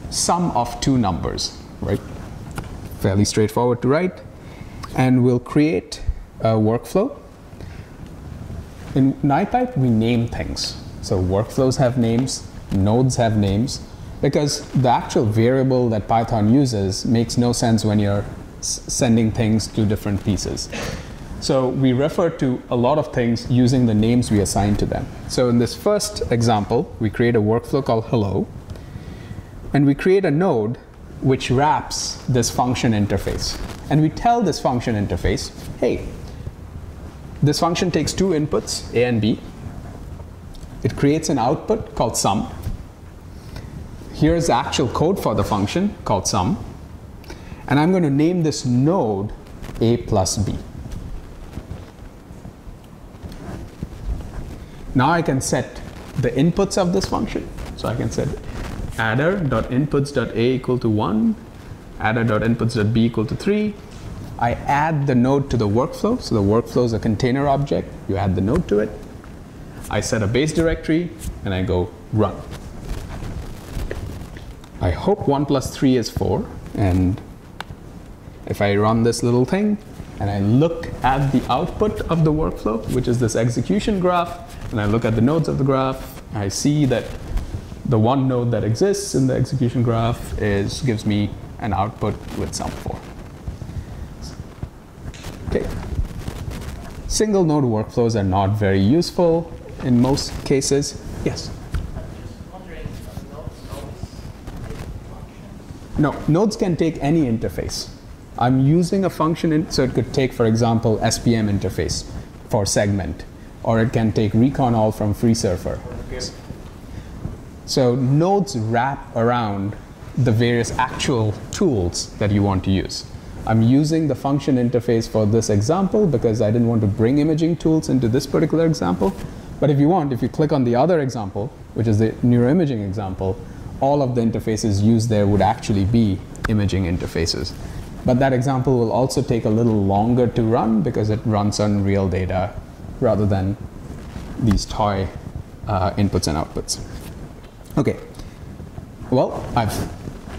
Sum of two numbers, right? Fairly straightforward to write. And we'll create a workflow. In Nipype, we name things. So workflows have names, nodes have names, because the actual variable that Python uses makes no sense when you're sending things to different pieces. So we refer to a lot of things using the names we assign to them. So in this first example, we create a workflow called hello, and we create a node which wraps this function interface. And we tell this function interface, hey, this function takes two inputs, A and B. It creates an output called sum. Here's the actual code for the function called sum. And I'm going to name this node A plus B. Now I can set the inputs of this function. So I can set adder.inputs.a equal to 1, adder.inputs.b equal to 3. I add the node to the workflow. So the workflow is a container object. You add the node to it. I set a base directory and I go run. I hope 1 plus 3 is 4. And if I run this little thing and I look at the output of the workflow, which is this execution graph, and I look at the nodes of the graph, I see that the one node that exists in the execution graph is gives me an output with some 4. Okay. Single node workflows are not very useful in most cases. Yes? No, nodes can take any interface. I'm using a function, in, so it could take, for example, SPM interface for segment, or it can take recon all from FreeSurfer. So nodes wrap around the various actual tools that you want to use. I'm using the function interface for this example because I didn't want to bring imaging tools into this particular example. But if you want, if you click on the other example, which is the neuroimaging example, all of the interfaces used there would actually be imaging interfaces. But that example will also take a little longer to run because it runs on real data rather than these toy uh, inputs and outputs. Okay, well, I've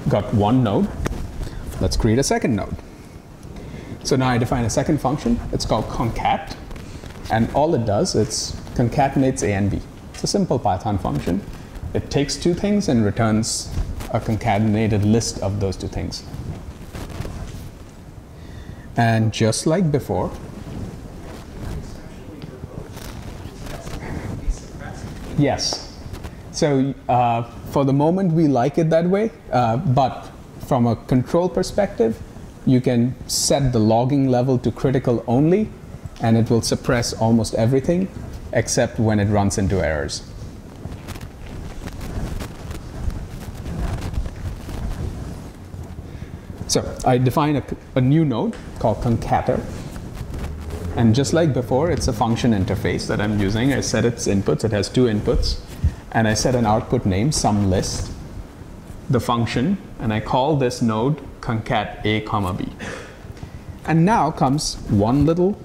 got one node. Let's create a second node. So now I define a second function. It's called concat. And all it does, is concatenates A and B. It's a simple Python function. It takes two things and returns a concatenated list of those two things. And just like before, yes. So uh, for the moment, we like it that way, uh, but from a control perspective, you can set the logging level to critical only, and it will suppress almost everything except when it runs into errors. So I define a, a new node called concater. And just like before, it's a function interface that I'm using. I set its inputs. It has two inputs. And I set an output name, some list, the function, and I call this node concat a comma b. And now comes one little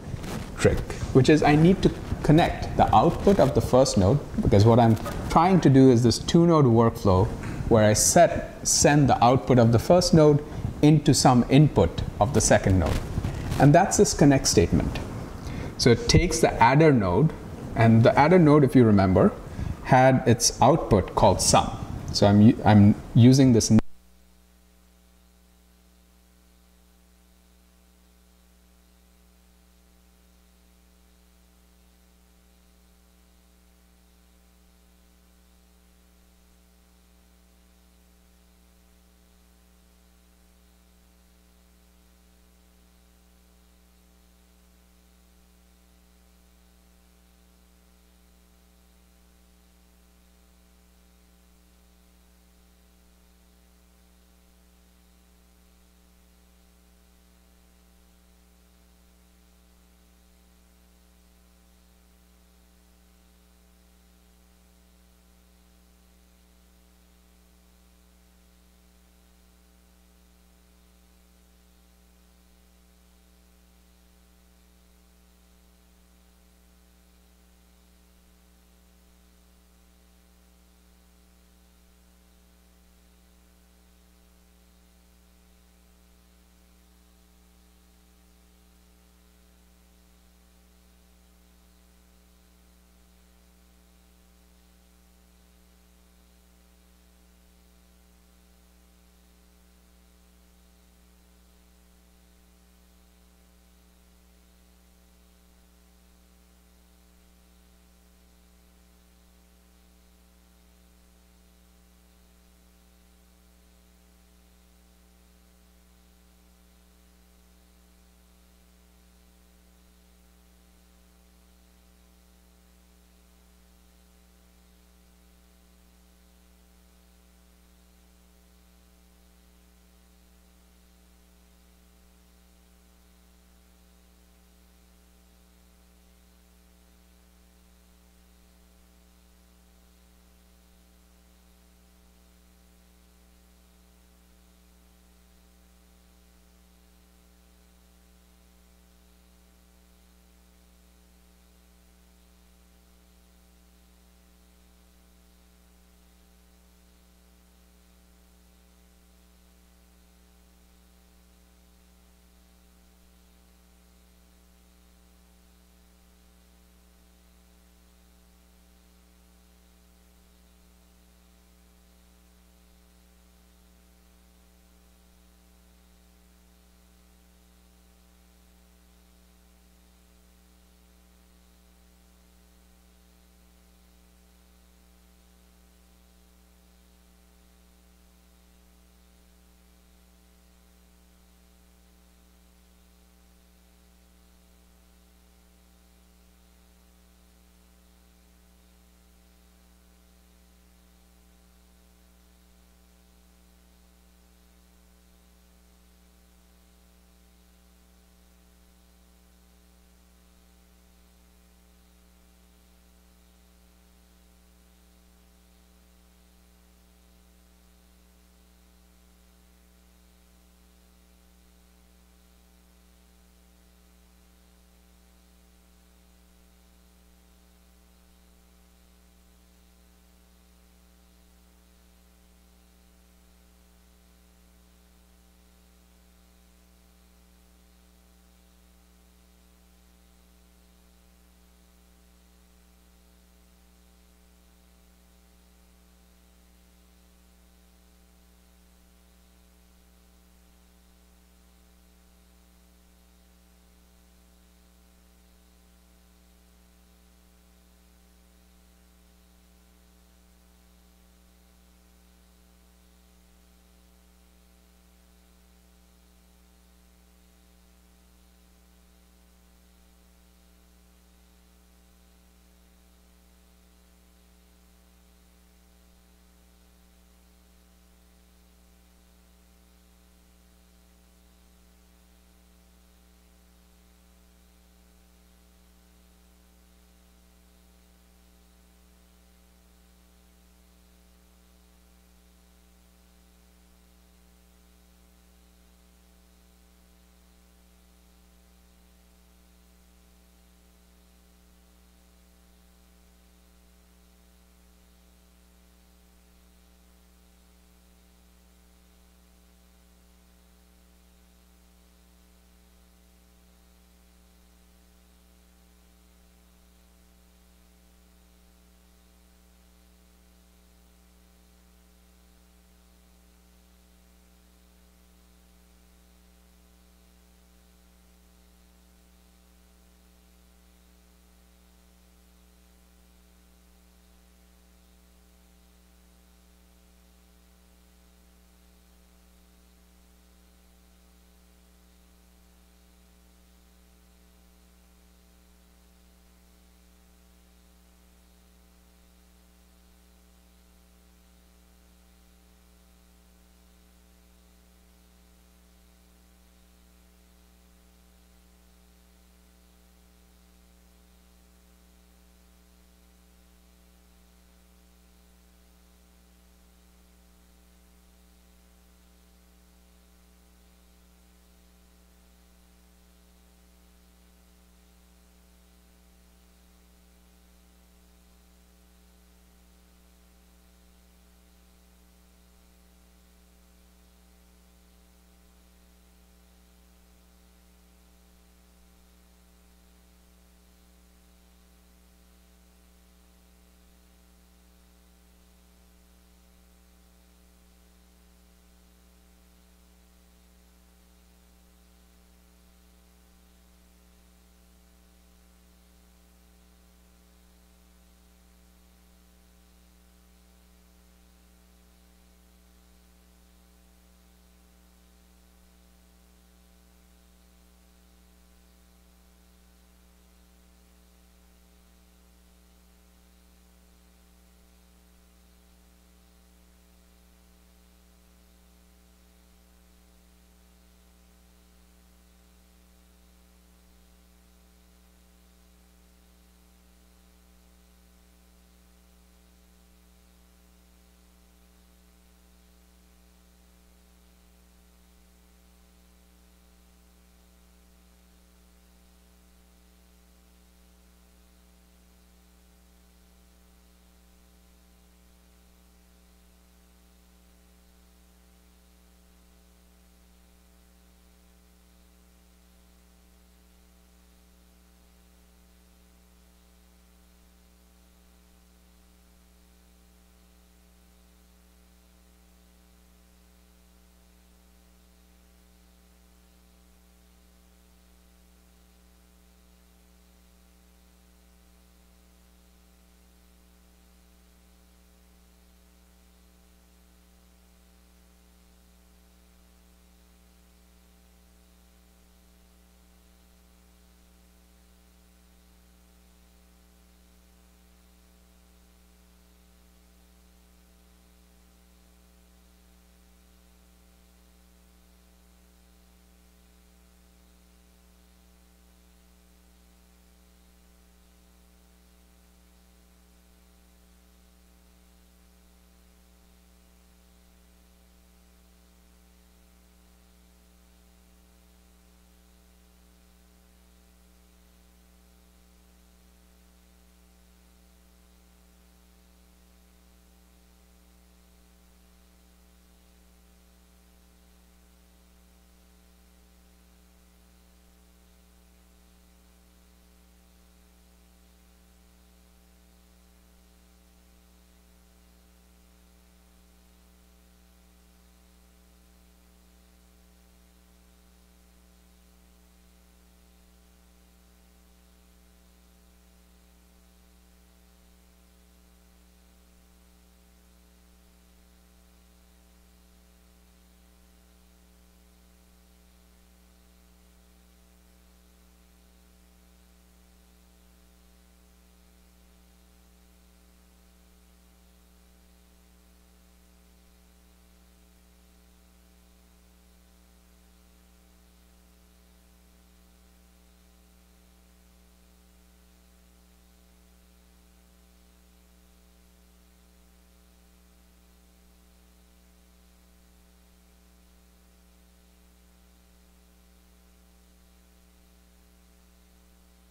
trick, which is I need to connect the output of the first node, because what I'm trying to do is this two node workflow where I set send the output of the first node into some input of the second node. And that's this connect statement. So it takes the adder node, and the adder node, if you remember, had its output called sum. So I'm, I'm using this